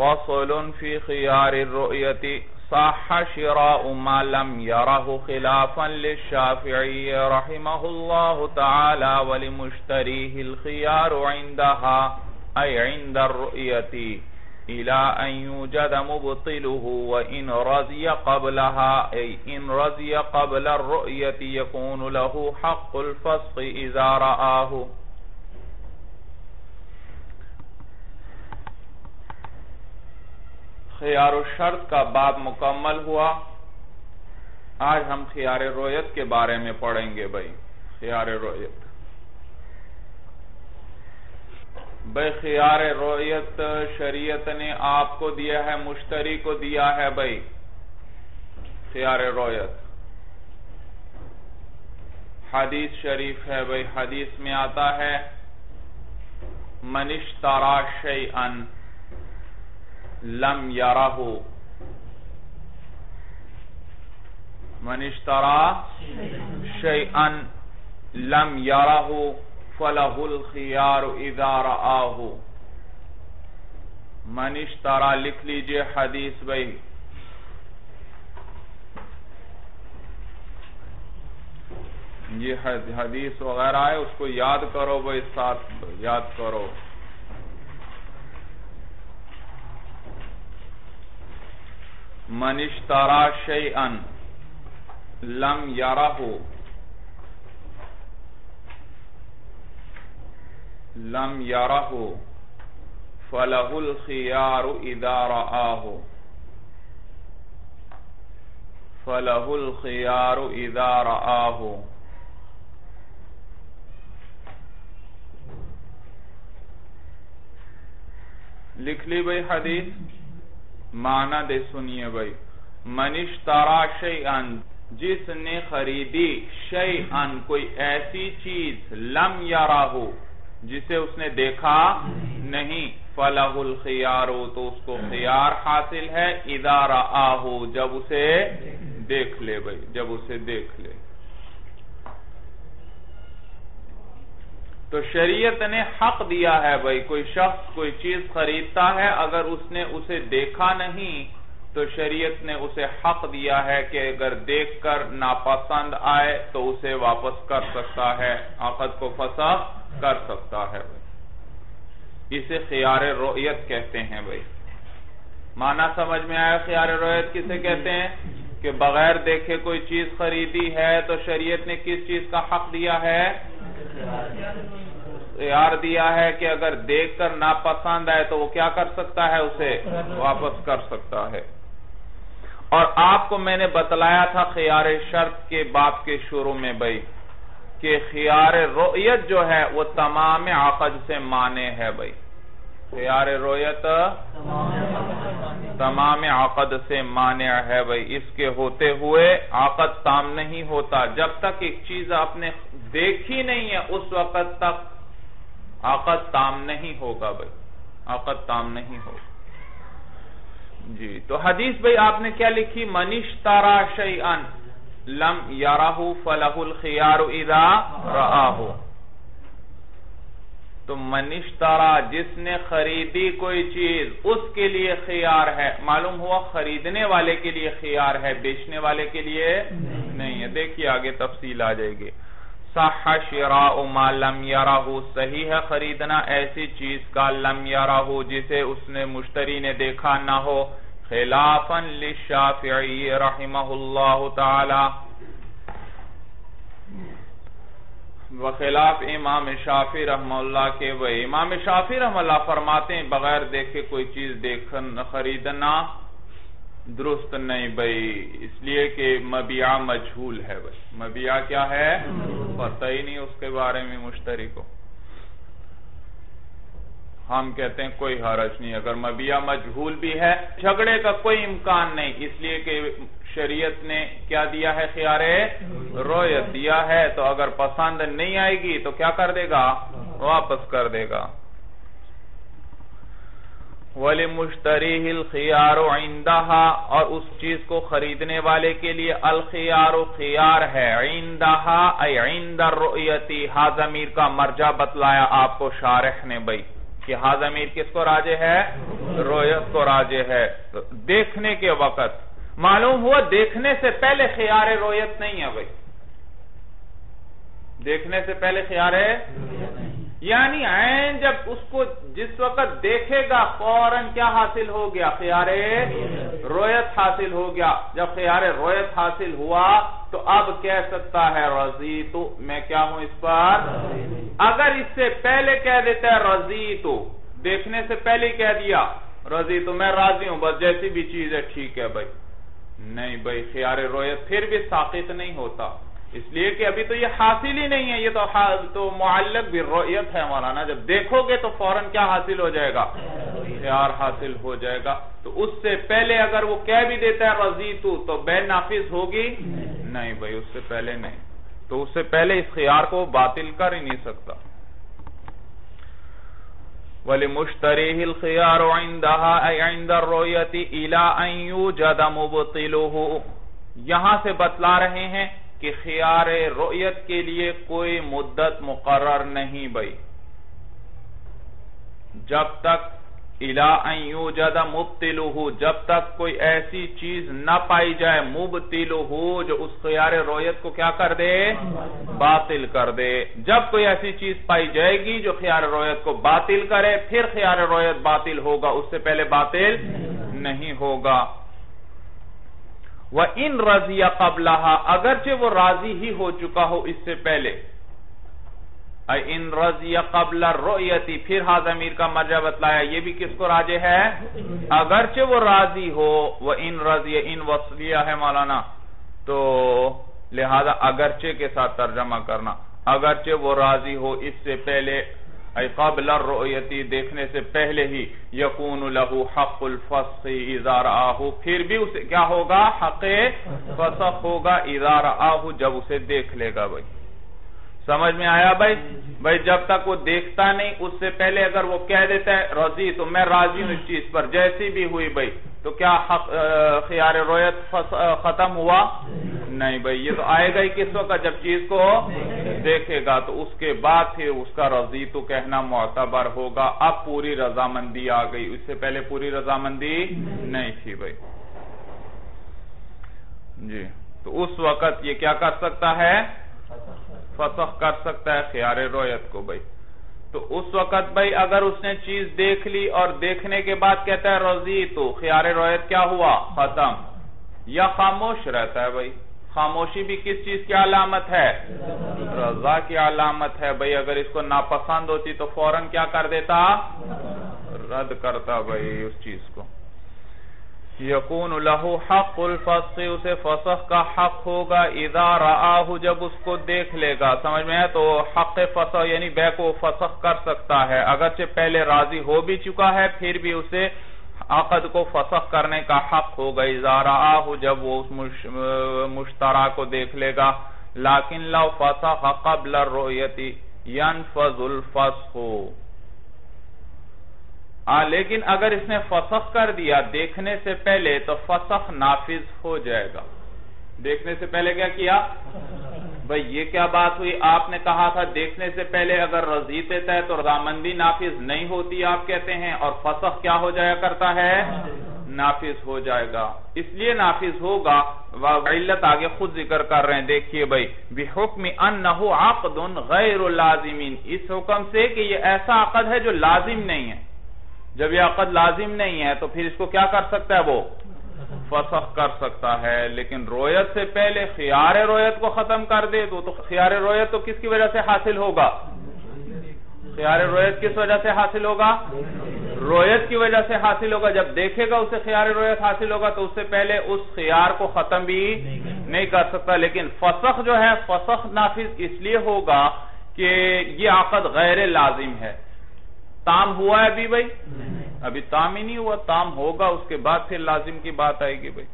फ़सल फ़ी खियार रुयती साह शिरा मालम यराह खिलाफन लिशाफिई रहिमहुल्लाह तआला वली मुश्तरी खियार इंदहा अय इंद रुयती इला अन यूजद मुबतिलुहु व इन रज़िय क़ब्लहा ऐ इन रज़िय क़ब्ल रुयती यकून लहु हक़्क़ुल फ़स्क़ इज़ा रआहु खियार शर्त का बाब मुकम्मल हुआ। आज हम खियार रोयत के बारे में पढ़ेंगे भाई। खियार रोयत। भाई, खियार रोयत शरीयत ने आपको दिया है, मुश्तरी को दिया है भाई। खियार रोयत। हदीस शरीफ है भाई, हदीस में आता है मनिश तारा अन लम याराहु। मनिश्तरा शैअन लम याराहु फलहुल खियार इदार आहु मनिश्तरा लिख लीजिए हदीस भाई ये हदीस वगैरह है, उसको याद करो भाई साथ याद करो। मनिश्तरा शैअन लम याराहु लम याराहु फलहुल खियारु इदार आहु फलहुल खियारु इदार आहु लिख ली भाई हदीस। माना दे सुनिए भाई। मनीष तारा शय अन जिसने खरीदी शय अन कोई ऐसी चीज़, लम यारा हो जिसे उसने देखा नहीं, फलाहुल खियारो तो उसको खियार हासिल है इदारा आहो जब उसे देख ले भाई, जब उसे देख ले। तो शरीयत ने हक दिया है भाई, कोई शख्स कोई चीज़ खरीदता है, अगर उसने उसे देखा नहीं तो शरीयत ने उसे हक दिया है कि अगर देखकर नापसंद आए तो उसे वापस कर सकता है आकद को फंसा कर सकता है भाई। इसे खियार रोयत कहते हैं भाई। माना समझ में आया खियार रोयत किसे कहते हैं? कि बगैर देखे कोई चीज़ खरीदी है तो शरीयत ने किस चीज़ का हक दिया है? यार दिया है कि अगर देखकर नापसंद आए तो वो क्या कर सकता है? उसे वापस कर सकता है। और आपको मैंने बतलाया था खियार शर्त के बाप के शुरू में भाई, कि खियार रोयत जो है वो तमाम आकद से माने है भाई। खियार रोयत। तमाम आकद से माने है भाई, इसके होते हुए आकद ताम नहीं होता। जब तक एक चीज़ आपने देखी नहीं है, उस वक्त तक आकद ताम नहीं होगा भाई। आकद ताम नहीं होगा। जी तो हदीस भाई, आपने क्या लिखी? मनीष तारा अन लम याराहू फलाहुल खियार इदा रहा तो मनीष तारा जिसने खरीदी कोई चीज़, उसके लिए खियार है। मालूम हुआ खरीदने वाले के लिए खियार है, बेचने वाले के लिए नहीं है। देखिए आगे तफसील आ जाएगी। साह शिरा याराहू, सही है खरीदना ऐसी चीज़ का लम याराहू, जिसे उसने मुश्तरी ने देखा ना हो। खिलाफन लिशाफी रहिमहुल्लाह ताला। वखिलाफ इमाम शाफी रहमल्ला के व इमाम शाफी रहमल्ला फरमाते हैं बगैर देखे कोई चीज़ देख खरीदना दुरुस्त नहीं भाई। इसलिए कि मबिया मजहूल है भाई। मबिया क्या है? पता ही नहीं उसके बारे में मुश्तरी को हम कहते हैं, कोई हरज नहीं, अगर मबिया मजहूल भी है, झगड़े का कोई इम्कान नहीं, इसलिए कि शरीयत ने क्या दिया है, खियारे? रोयत दिया है तो अगर पसंद नहीं आएगी तो क्या कर देगा? वापस कर देगा। वली मुश्तरी हिल खियारो इंदहा, और उस चीज़ को खरीदने वाले के लिए अल खियारो खियार है, इंदहा इंदर रोयती हा जमीर का मर्जा बतलाया आपको शारह ने, भाई। कि हाज अमीर किसको राजे है? रोयत को राजे है। देखने के वक्त। मालूम हुआ देखने से पहले खियार रोयत नहीं है भाई। देखने से पहले खियार यानी ऐन जब उसको जिस वक्त देखेगा, फ़ौरन क्या हासिल हो गया? खियारे रोयत हासिल हो गया। जब खियारे रोयत हासिल हुआ तो अब कह सकता है, रज़ी तो मैं क्या हूँ इस पर? अगर इससे पहले कह देता है, रज़ी तो देखने से पहले कह दिया, रज़ी तो मैं राज़ी हूँ, बस जैसी भी चीज़ है, ठीक है भाई। नहीं भाई, खियारे रोयत फिर भी साकित नहीं होता। इसलिए कि अभी तो ये हासिल ही नहीं है, ये तो तो मुआलक भी रोयत है मौलाना। जब देखोगे तो फ़ौरन क्या हासिल हो जाएगा? प्यार हासिल हो जाएगा। तो उससे पहले अगर वो कह भी देता है रज़ी तू बैन नाफिज होगी? नहीं भाई, उससे पहले नहीं। तो उससे पहले इस खियार को बातिल कर ही नहीं सकता। वली मुश्तरी खियार रोयती इला जदा यहाँ से बतला रहे हैं कि खियार रोयत के लिए कोई मुद्दत मुकर्र नहीं बई। जब तक इला जदा मुबतिलू जब तक कोई ऐसी चीज़ न पाई जाए मुबतिलू जो उस खियार रोयत को क्या कर दे? बातिल कर दे। जब कोई ऐसी चीज़ पाई जाएगी जो खियार रोयत को बातिल करे, फिर खियार रोयत बातिल होगा, उससे पहले बातिल नहीं होगा। वह इन रजिया कबलाहा, अगरचे वो राज़ी ही हो चुका हो इससे पहले। इन रजिया कबला रोयती, फिर हाज अमीर का मर्जा बतलाया, ये भी किसको राजे है? अगरचे वो राज़ी हो वह इन रजिया, इन वसलिया है मौलाना तो लिहाजा अगरचे के साथ तर्जमा करना। अगरचे वो राज़ी हो इससे पहले कबल रोयती देखने से पहले ही यकून लहू हकुल इजार आहू फिर भी उसे क्या होगा? हक फसक होगा इजार आहू जब उसे देख लेगा भाई समझ में आया भाई? भाई, जब तक वो देखता नहीं, उससे पहले अगर वो कह देता है, रज़ी तो मैं राज़ी हूँ इस चीज़ पर। जैसी भी हुई भाई तो क्या खियार रोयत खत्म हुआ? नहीं भाई, ये तो आएगा ही किस वक्त, जब चीज़ को देखेगा। तो उसके बाद फिर उसका रज़ी तो कहना मोतबर होगा। अब पूरी रजामंदी आ गई। उससे पहले पूरी रजामंदी नहीं थी भाई। जी तो उस वक्त ये क्या कर सकता है? फसख कर सकता है खियार रोयत को भाई। तो उस वक्त भाई अगर उसने चीज़ देख ली और देखने के बाद कहता है, रोजी तो खियार रोयत क्या हुआ? खत्म। या खामोश रहता है भाई। खामोशी भी किस चीज़ की अलामत है? रजा की अलामत है भाई। अगर इसको नापसंद होती तो फ़ौरन क्या कर देता? रद्द करता भाई उस चीज़ को। यकून लहू हक फस उसे फसख का हक होगा इदा राहू जब उसको देख लेगा। समझ में है तो हक फस यानी बै को फसख कर सकता है। अगरचे पहले राज़ी हो भी चुका है, फिर भी उसे अकद को फसख करने का हक हो गई जारा जब वो उस मुश्तरा को देख लेगा। लाकिन लव फसख कबल रोयती यन फजुल फस हो आ, लेकिन अगर इसने फसख कर दिया देखने से पहले तो फसख नाफिज हो जाएगा। देखने से पहले क्या किया? भाई ये क्या बात हुई? आपने कहा था देखने से पहले अगर रज़ी देता है तो रजामंदी नाफिज नहीं होती आप कहते हैं। और फसख क्या हो जाया करता है? नाफिज हो जाएगा। इसलिए नाफिज होगा। वल्लत आगे खुद ज़िक्र कर रहे हैं। देखिए भाई बेहुक्म अन न हो आकदन गैर लाजिमीन इस हुक्म से कि ये ऐसा अकद है जो लाजिम नहीं है। जब ये अकद लाजिम नहीं है तो फिर इसको क्या कर सकता है वो? फसख कर सकता है लेकिन रोयत से पहले खियार रोयत को खत्म कर दे तो, तो खियार रोयत तो किसकी वजह से हासिल होगा? खियार रोयत किस वजह से हासिल होगा? रोयत की वजह से हासिल होगा। जब देखेगा उसे खियार रोयत हासिल होगा तो उससे पहले उस खियार को खत्म भी नहीं कर सकता। लेकिन फसख जो है फसख नाफिज इसलिए होगा कि ये आकद गैर लाजिम है। ताम हुआ है अभी भाई? अभी ताम ही नहीं हुआ ताम होगा उसके बाद फिर लाजिम की बात आएगी भाई।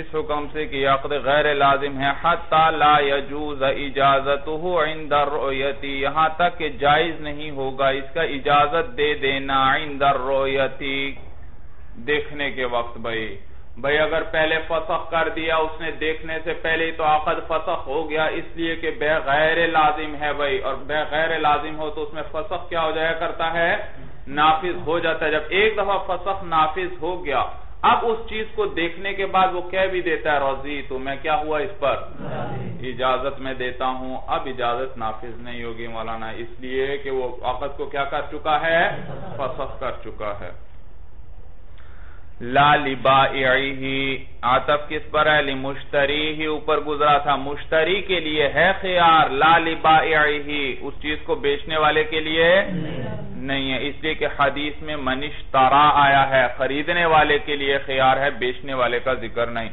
इस हुक्म से कि अकद गैर लाजिम है। हत्ता ला यजूज इजाज़त रोयती। यहाँ तक कि जायज़ नहीं होगा इसका इजाज़त दे देना इंदर रोयती। देखने के वक्त भाई। भाई, अगर पहले फसख कर दिया उसने देखने से पहले ही तो आकद फसख हो गया, इसलिए कि बेगैर लाजिम है भाई। और बेगैर लाजिम हो तो उसमें फसख क्या हो जाया करता है? नाफिज हो जाता है। जब एक दफ़ा फसख नाफिज हो गया, अब उस चीज़ को देखने के बाद वो कह भी देता है, रोजी तो मैं क्या हुआ इस पर? इजाज़त में देता हूँ। अब इजाज़त नाफिज नहीं होगी मौलाना, इसलिए कि वो आकद को क्या कर चुका है? फसख कर चुका है। ला लिबा आतफ किस पर है? ली मुश्तरी ही ऊपर गुजरा था। मुश्तरी के लिए है खियार। ला लिबा ही उस चीज़ को बेचने वाले के लिए नहीं है। इसलिए कि हदीस में मनीष तारा आया है। खरीदने वाले के लिए खियार है, बेचने वाले का ज़िक्र नहीं।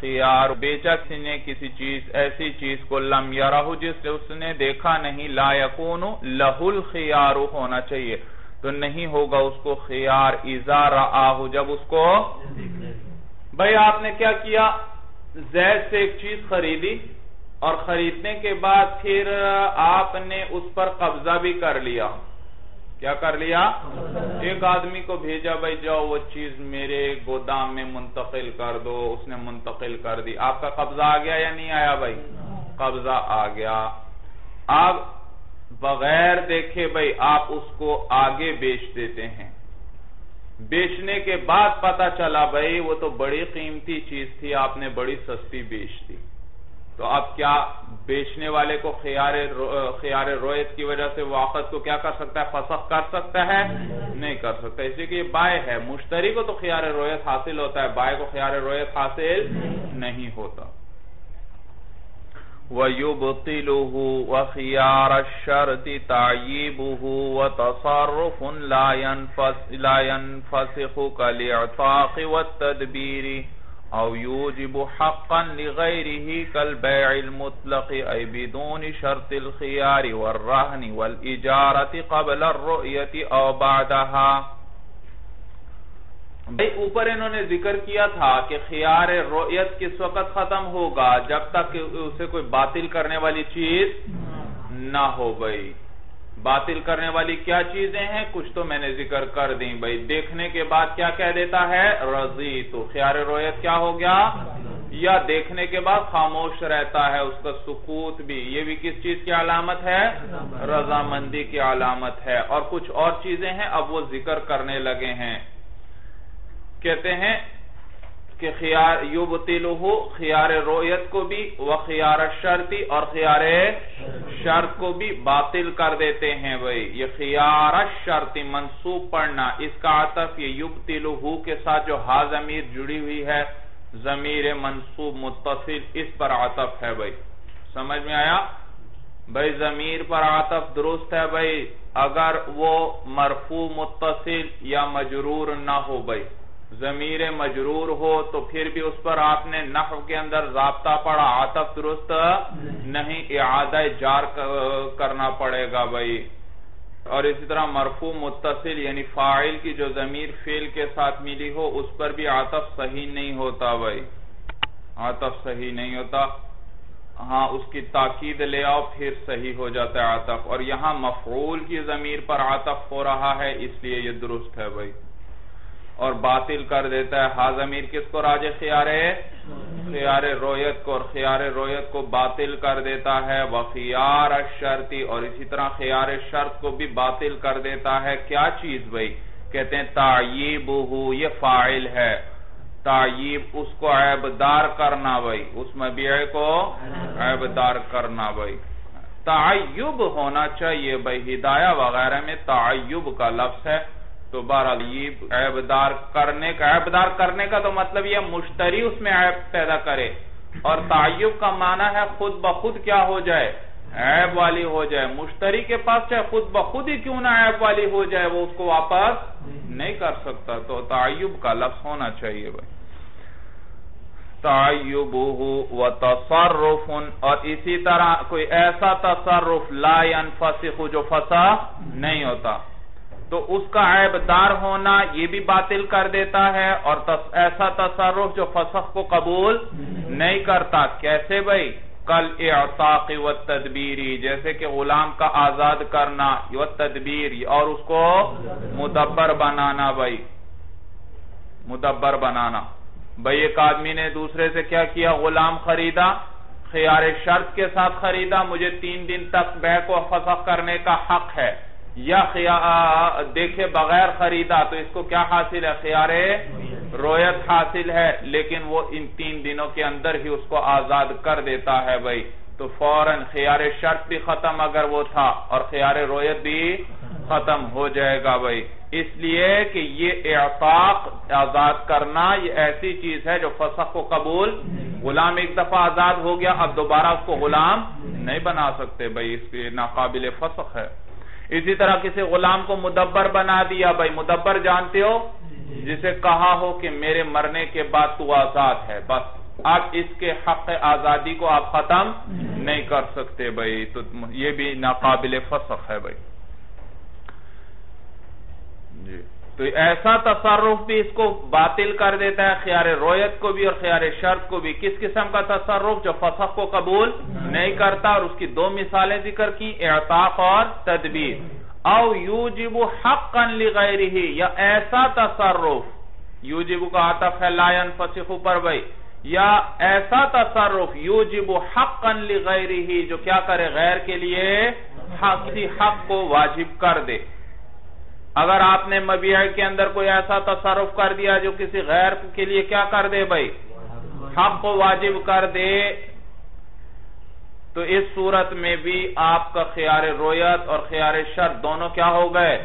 खियार। बेचा किसी ने किसी चीज़, ऐसी चीज़ को लम याराहू, जिससे उसने देखा नहीं लायकून लहुल खियार होना चाहिए। तो नहीं होगा उसको खियार इजार आहू जब उसको भाई आपने क्या किया? जैद से एक चीज़ खरीदी और खरीदने के बाद फिर आपने उस पर कब्जा भी कर लिया। क्या कर लिया? एक आदमी को भेजा, भाई जाओ, वो चीज़ मेरे गोदाम में मुंतकिल कर दो, उसने मुंतकिल कर दी। आपका कब्जा आ गया या नहीं आया भाई? कब्जा आ गया। अब बगैर देखे भाई आप उसको आगे बेच देते हैं। बेचने के बाद पता चला भाई वो तो बड़ी कीमती चीज़ थी आपने बड़ी सस्ती बेच दी। तो अब क्या बेचने वाले को खियारे रो, खियारे रोयत की वजह से वाकत को क्या कर सकता है? फसख कर सकता है? नहीं कर सकता। इसलिए कि बाय है। मुश्तरी को तो खियार रोयत हासिल होता है बाय को खियार रोयत हासिल नहीं होता। वयुबतिलुहु व खियार शर्ति तायीबुहु व तसर्रुफ ला यनफसिखु कल इताक़ व तदबीरी औ यूजिब हक़न लिगैरिही कल बैल मुतलक़ ऐ बिदून शर्तिल खियार वर्रहन वल इजारत भाई, ऊपर इन्होंने ज़िक्र किया था कि खियार रोयत किस वक्त खत्म होगा, जब तक उसे कोई बातिल करने वाली चीज़ ना हो गई। बातिल करने वाली क्या चीज़ें हैं? कुछ तो मैंने ज़िक्र कर दी। भाई, देखने के बाद क्या कह देता है? रज़ी तो खियार रोयत क्या हो गया? या देखने के बाद खामोश रहता है, उसका सुकूत भी। ये भी किस चीज़ की अलामत है? रजामंदी की अलामत है। और कुछ और चीज़ें हैं, अब वो ज़िक्र करने लगे हैं। कहते हैं कि खियार युबतिलुहु, खियार रोयत को भी, व खियार शर्ती और खियार शर्त को भी बातिल कर देते हैं भाई। ये खियार शर्ती मंसूब पढ़ना, इसका आतफ ये युबतिलुहु के साथ जो हा जमीर जुड़ी हुई है, जमीर मंसूब मुतसिल इस पर आतफ है भाई। समझ में आया? भाई, जमीर पर आतफ दुरुस्त है भाई, अगर वो मरफू मुतसिल या मजरूर ना हो भाई। जमीर मजरूर हो तो फिर भी उस पर आपने नफ के अंदर जबता पड़ा आतफ दुरुस्त नहीं इदा जार करना पड़ेगा भाई। और इसी तरह मरफू मुतसिल यानी फ़ाइल की जो जमीर फेल के साथ मिली हो, उस पर भी आतफ सही नहीं होता भाई। आतफ सही नहीं होता। हाँ उसकी ताकीद ले आओ, फिर सही हो जाता है आतफ। और यहाँ मफरूल की जमीर पर आतफ हो रहा है, इसलिए ये दुरुस्त है भाई। और बातिल कर देता है। हाज हाजमीर किसको राज खियार? खियार रोयत को और खियार रोयत को बातिल कर देता है। व शर्ती और इसी तरह खियार शर्त को भी बातिल कर देता है। क्या चीज़ भाई? कहते हैं तायीब ये फ़ाइल है। तायीब, उसको ऐबदार करना भाई। उस मबिया को ऐबदार करना भाई। तायुब होना चाहिए भाई। हिदाया वगैरह में तायुब का लफ्ज है। तो बहरहाल ये ऐबदार करने का, ऐबदार करने का तो मतलब ये मुश्तरी उसमें ऐब पैदा करे। और तायुब का माना है खुद ब खुद क्या हो जाए? ऐब वाली हो जाए। मुश्तरी के पास चाहे खुद ब खुद ही क्यों ना ऐब वाली हो जाए, वो उसको वापस नहीं कर सकता। तो तायुब का लफ्ज होना चाहिए भाई। तायुबुहु व तसर्रुफुन। और इसी तरह कोई ऐसा तसर्रुफ ला फसिखु जो फसा नहीं होता। तो उसका ऐबदार होना ये भी बातिल कर देता है और तस, ऐसा तसरुफ जो फसख को कबूल नहीं करता। कैसे भाई? कल एताक व तदबीरी जैसे कि गुलाम का आज़ाद करना व तदबीर और उसको मुदब्बर बनाना भाई। मुदब्बर बनाना। भाई एक आदमी ने दूसरे से क्या किया? गुलाम खरीदा खियार शर्त के साथ खरीदा। मुझे तीन दिन तक बै को फसख करने का हक है। या देखे बगैर खरीदा तो इसको क्या हासिल है? खियारे? रोयत हासिल है, लेकिन वो इन तीन दिनों के अंदर ही उसको आज़ाद कर देता है भाई। तो फ़ौरन खियार शर्त भी खत्म अगर वो था, और खियार रोयत भी खत्म हो जाएगा भाई। इसलिए कि ये एताक आज़ाद करना, ये ऐसी चीज़ है जो फसक को कबूल, गुलाम एक दफ़ा आज़ाद हो गया, अब दोबारा उसको गुलाम नहीं बना सकते भाई। इसके नाकाबिल फसक है। इसी तरह किसी गुलाम को मुदब्बर बना दिया, भाई मुदब्बर जानते हो? जिसे कहा हो कि मेरे मरने के बाद तू आज़ाद है, बस। आप इसके हक आज़ादी को आप खत्म नहीं कर सकते, भाई। तो ये भी नाकाबिल फसक है, भाई। जी। तो ऐसा तसरुफ भी इसको बातिल कर देता है, ख्यार रोयत को भी और ख्यार शर्त को भी। किस किस्म का तसरुफ जो फसक को कबूल नहीं करता और उसकी दो मिसालें ज़िक्र की एताक और तदबीर। औ यूजिबु हक्कन लिगैरिही, या ऐसा तसरुफ यूजिबु का आतफ है लायन फसिखु पर भाई, या ऐसा तसरुफ यूजिबु हक्कन लिगैरिही, जो क्या करे, गैर के लिए किसी हक को वाजिब कर दे। अगर आपने मबिया के अंदर कोई ऐसा तसरुफ कर दिया जो किसी गैर के लिए क्या कर दे भाई? हक को वाजिब कर दे। तो इस सूरत में भी आपका ख्यार रोयत और ख्यार शर दोनों क्या हो गए?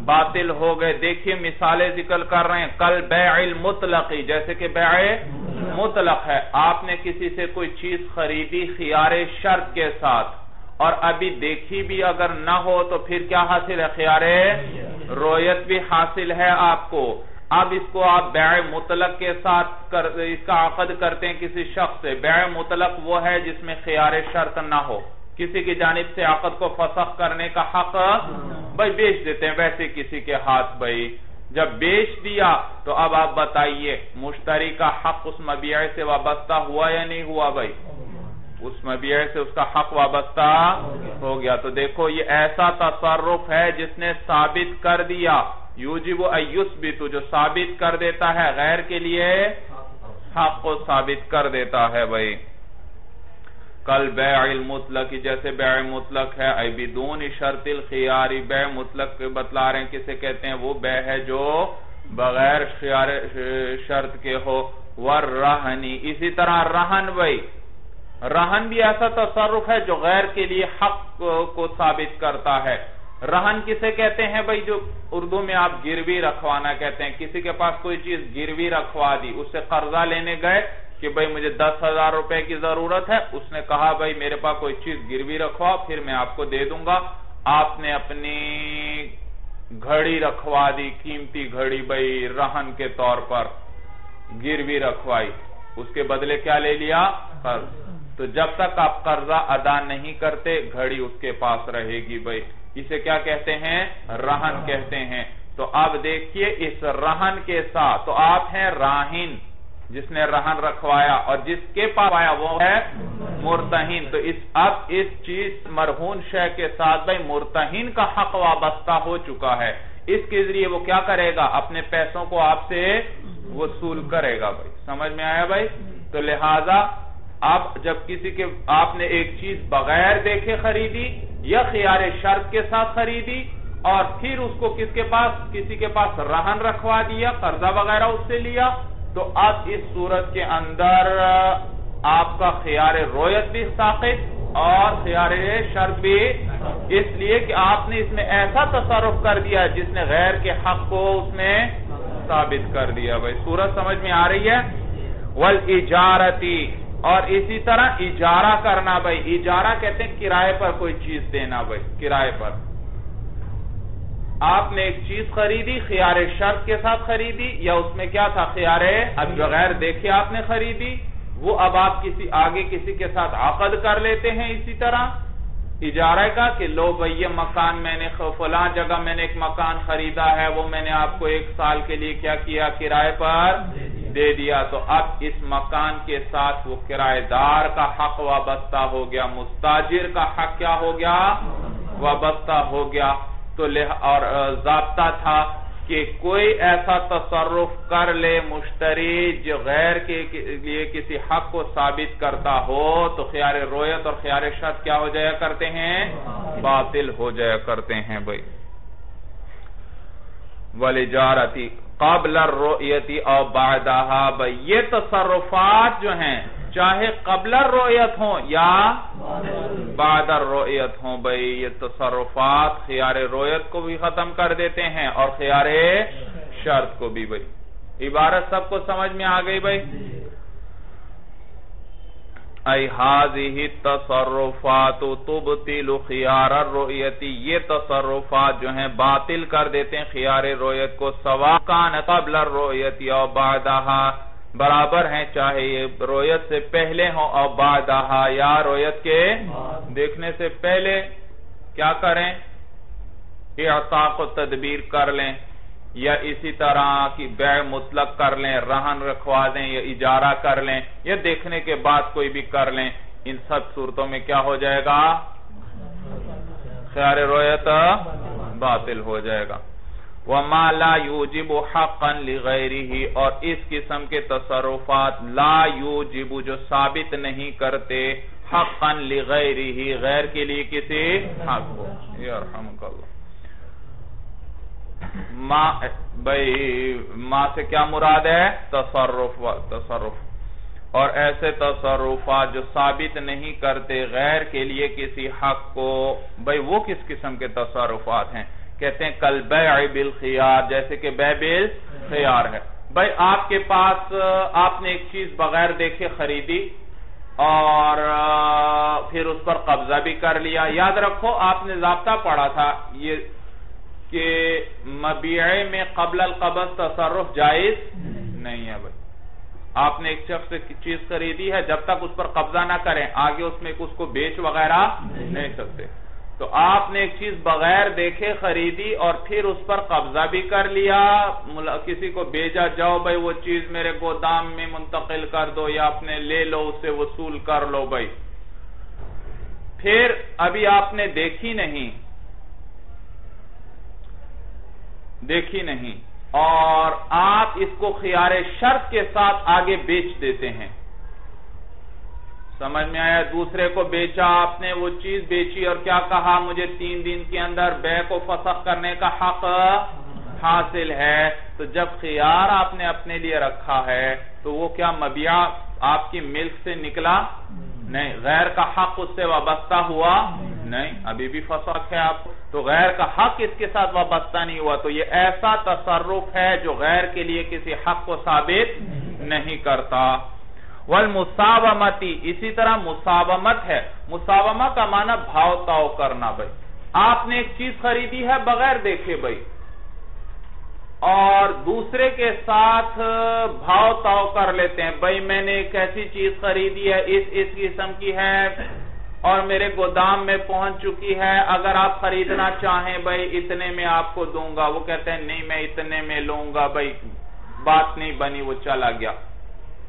बातिल हो गए। देखिए, मिसालें ज़िक्र कर रहे हैं। कल बेल मुतलकी, जैसे कि बे मुतलक है। आपने किसी से कोई चीज़ खरीदी खियार शर्त के साथ। और अभी देखी भी अगर ना हो तो फिर क्या हासिल है खियार? रोयत भी हासिल है आपको। अब इसको आप बै मुतलक के साथ कर, इसका आकद करते हैं किसी शख्स से। बै मुतलक वो है जिसमें खियार शर्त ना हो। किसी की जानब से आकद को फसख करने का हक भाई बेच देते हैं वैसे किसी के हाथ भाई। जब बेच दिया तो अब आप बताइए, मुश्तरी का हक उस मबिया से वाबस्ता हुआ या नहीं हुआ भाई? उस मबिया से उसका हक वाबस्ता हो गया। तो देखो, ये ऐसा तसरुफ है जिसने साबित कर दिया। यूजिब अयुस भी तो जो साबित कर देता है गैर के लिए, हक को साबित कर देता है भाई। कल बै मुतलक, जैसे बै मुतलक है अबिदून शर्तिल खियारी बै मुतलक बतला रहे हैं, किसे कहते हैं? वो बै है जो बगैर शर्त के हो। वर रहनी, इसी तरह रहन भाई। रहन भी ऐसा तसरुफ है जो गैर के लिए हक को साबित करता है। रहन किसे कहते हैं भाई जो उर्दू में आप गिरवी रखवाना कहते हैं? किसी के पास कोई चीज़ गिरवी रखवा दी, उससे कर्जा लेने गए कि भाई मुझे दस हज़ार रुपए की ज़रूरत है, उसने कहा, भाई मेरे पास कोई चीज़ गिरवी रखवा फिर मैं आपको दे दूँगा। आपने अपनी घड़ी रखवा दी, कीमती घड़ी भाई रहन के तौर पर, गिरवी रखवाई। उसके बदले क्या ले लिया? कर्ज। तो जब तक आप कर्जा अदा नहीं करते घड़ी उसके पास रहेगी भाई। इसे क्या कहते हैं? रहन कहते हैं। तो अब देखिए इस रहन के साथ तो आप हैं राहिन जिसने रहन रखवाया और जिसके पास आया वो है मुर्तहीन। तो इस अब इस चीज़ मरहून शह के साथ भाई मुर्तहीन का हक वाबस्ता हो चुका है। इसके ज़रिए वो क्या करेगा? अपने पैसों को आपसे वसूल करेगा भाई। समझ में आया भाई? तो लिहाजा अब जब किसी के, आपने एक चीज़ बगैर देखे खरीदी, या खियार शर्त के साथ खरीदी, और फिर उसको किसके पास, किसी के पास रहन रखवा दिया, कर्जा वगैरह उससे लिया तो अब इस सूरत के अंदर, आपका खियार रोयत भी साकित, और खियार शर्त भी इसलिए कि आपने इसमें ऐसा तसरुफ कर दिया जिसने गैर के हक को उसमें साबित कर दिया। भाई, सूरत समझ में आ रही है? वल इजारती और इसी तरह इजारा करना भाई। इजारा कहते हैं किराए पर कोई चीज़ देना भाई, किराए पर। आपने एक चीज़ खरीदी, खियार शर्त के साथ खरीदी, या उसमें क्या था? खियारे अब बगैर देखे आपने खरीदी। वो अब आप किसी, आगे किसी के साथ आकद कर लेते हैं इसी तरह। इजारा का कि लो भाई, ये मकान मैंने फला जगह मैंने एक मकान खरीदा है, वो मैंने आपको एक साल के लिए क्या किया? किराए पर दे दिया तो अब इस मकान के साथ वो किराएदार का हक वाबस्ता हो गया, मुस्ताजिर का हक क्या हो गया? वाबस्ता हो गया। तो और जबता था कि कोई ऐसा तसरुफ कर ले, मुश्तरी जो गैर के लिए किसी हक को साबित करता हो तो ख्यार रोयत और ख्यार शर्त क्या हो जाया करते हैं? बातिल हो जाया करते हैं भाई। वलिजारती कबल रोयती और बादाहा ये तसरुफात जो हैं, चाहे कबलर रोयत हो या बादर रोयत हो, भाई, ये तसरुफात खियार रोयत को भी खत्म कर देते हैं और खियार शर्त को भी, भाई। इबारत सबको समझ में आ गई, भाई? अहाज ही तसरुफात तुब तिल खियार रोयती। ये तसरुफात जो हैं, बातिल कर देते हैं खियार रोयत को। सवा कान कबलर रोयती और बादहा। बराबर हैं चाहे ये रोयत से पहले हो और बादहा। या रोयत के देखने से पहले क्या करें? अता को तदबीर कर लें। या इसी तरह की बै मुतलक कर लें, रहन रखवा दें, या इजारा कर लें, या देखने के बाद कोई भी कर लें, इन सब सूरतों में क्या हो जाएगा? खैर रोयत बातिल हो जाएगा। व माला यूजिब हकन लिगैरी और इस किस्म के तसरुफात ला यूजिब, जो साबित नहीं करते हकन लिगैरी गैर के लिए किसी हक को। यरहमकल्ला भाई, माँ से क्या मुराद है? तसरुफ तसरुफ और ऐसे तसरुफात जो साबित नहीं करते गैर के लिए किसी हक को, भाई, वो किस किस्म के तसरुफात हैं? कहते हैं, कल बै बिल खियार, जैसे कि बै बिल खियार है। भाई, आपके पास, आपने एक चीज़ बगैर देखे खरीदी और, फिर उस पर कब्जा भी कर लिया। याद रखो, आपने जब्ता पढ़ा था, ये कि मबीए में कबल कबज तसरुफ जायज़ नहीं है भाई। आपने एक शख्स से चीज़ खरीदी है, जब तक उस पर कब्जा ना करें, आगे उसमें उसको बेच वगैरह नहीं सकते। तो आपने एक चीज़ बगैर देखे खरीदी और फिर उस पर कब्जा भी कर लिया किसी को भेजा, जाओ भाई, वो चीज़ मेरे गोदाम में मुंतकिल कर दो या अपने ले लो उसे वसूल कर लो भाई। फिर अभी आपने देखी नहीं देखी नहीं। और आप इसको खियारे शर्त के साथ आगे बेच देते हैं। समझ में आया? दूसरे को बेचा, आपने वो चीज़ बेची और क्या कहा? मुझे तीन दिन के अंदर बै को फसख करने का हक हासिल है। तो जब खियार आपने अपने लिए रखा है तो वो क्या मबिया आपकी मिल्क से निकला? नहीं, गैर का हक उससे वाबस्ता हुआ नहीं। अभी भी फसक है आप। तो गैर का हक इसके साथ वाबस्ता नहीं हुआ। तो ये ऐसा तसरुफ है जो गैर के लिए किसी हक को साबित नहीं करता। वल मुसावमती, इसी तरह मुसावमत है। मुसावमा का माना भावताव करना भाई। आपने एक चीज़ खरीदी है बगैर देखे भाई। और दूसरे के साथ भाव ताव कर लेते हैं। भाई, मैंने एक ऐसी चीज़ खरीदी है, इस इस किस्म की है और मेरे गोदाम में पहुँच चुकी है। अगर आप खरीदना चाहें, भाई, इतने में आपको दूँगा। वो कहते हैं, नहीं, मैं इतने में लूँगा। भाई, बात नहीं बनी, वो चला गया।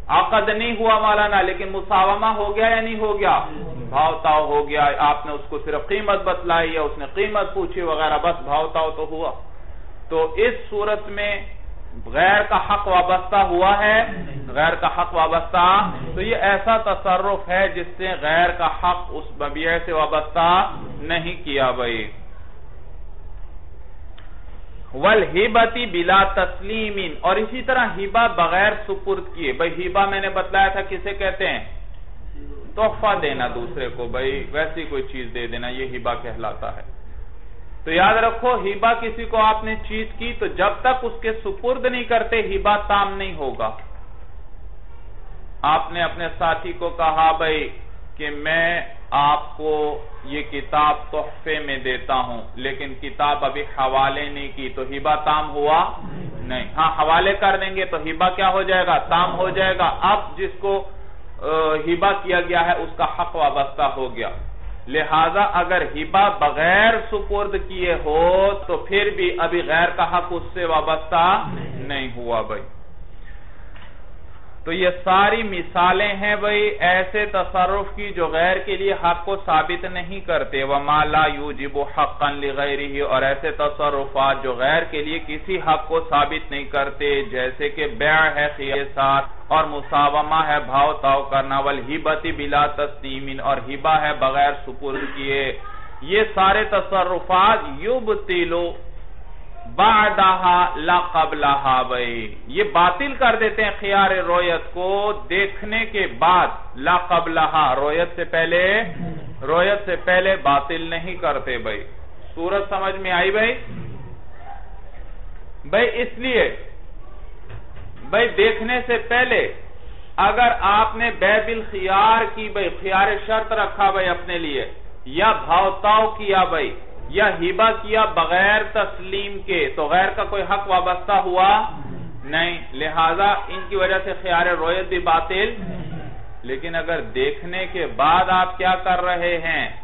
आकद नहीं हुआ मालाना, लेकिन मुसावमा हो गया या नहीं हो गया? भावताव हो गया। आपने उसको सिर्फ़ कीमत बतलाई या उसने कीमत पूछी वगैरह, बस भावताव तो हुआ। तो इस सूरत में गैर का हक वाबस्ता हुआ है, गैर का हक वाबस्ता तो ये ऐसा तसरुफ है जिससे गैर का हक उस बबिया से वाबस्ता नहीं किया भाई। वल हिबती बिला तस्लीमिन, और इसी तरह हिबा बगैर सुपुर्द किए। भाई, हिबा मैंने बतलाया था, किसे कहते हैं? तोहफा देना दूसरे को, भाई, वैसी कोई चीज़ दे देना, ये हिबा कहलाता है। तो याद रखो, हिबा किसी को आपने चीज़ की तो जब तक उसके सुपुर्द नहीं करते, हिबा ताम नहीं होगा। आपने अपने साथी को कहा, भाई, कि मैं आपको ये किताब तोहफे में देता हूँ, लेकिन किताब अभी हवाले नहीं की तो हिबा ताम हुआ नहीं। हाँ हवाले कर देंगे तो हिबा क्या हो जाएगा? ताम हो जाएगा। अब जिसको हिबा किया गया है, उसका हक वाबस्ता हो गया। लिहाजा अगर हिबा बगैर सुपुर्द किए हो तो फिर भी अभी गैर का हक उससे वाबस्ता नहीं। हुआ भाई। तो ये सारी मिसालें हैं भाई, ऐसे तसरुफ की जो गैर के लिए हक को साबित नहीं करते। व माला यू यूजिब हक्कन ही और ऐसे तसरुफात जो गैर के लिए किसी हक को साबित नहीं करते, जैसे कि बैर है साथ और मुसावमा है भाव ताव करना, वल हिबती बिला तस्तीमिन और हिबा है बगैर सुपुर्द किए। ये सारे तसरुफात युब तिलो बादहा ला कबलाहा भाई ये बातिल कर देते हैं खियार रोयत को। देखने के बाद ला कबलाहा, रोयत से पहले, रोयत से पहले बातिल नहीं करते भाई। सूरत समझ में आई भाई? भाई, इसलिए, भाई, देखने से पहले, अगर आपने बैबिल खियार की, भाई, खियार शर्त रखा भाई अपने लिए, या भावताव किया भाई या हिबा किया बगैर तस्लीम के तो गैर का कोई हक वाबस्ता हुआ? नहीं। लिहाजा इनकी वजह से ख्यार रोयत भी बातिल लेकिन अगर देखने के बाद आप क्या कर रहे हैं?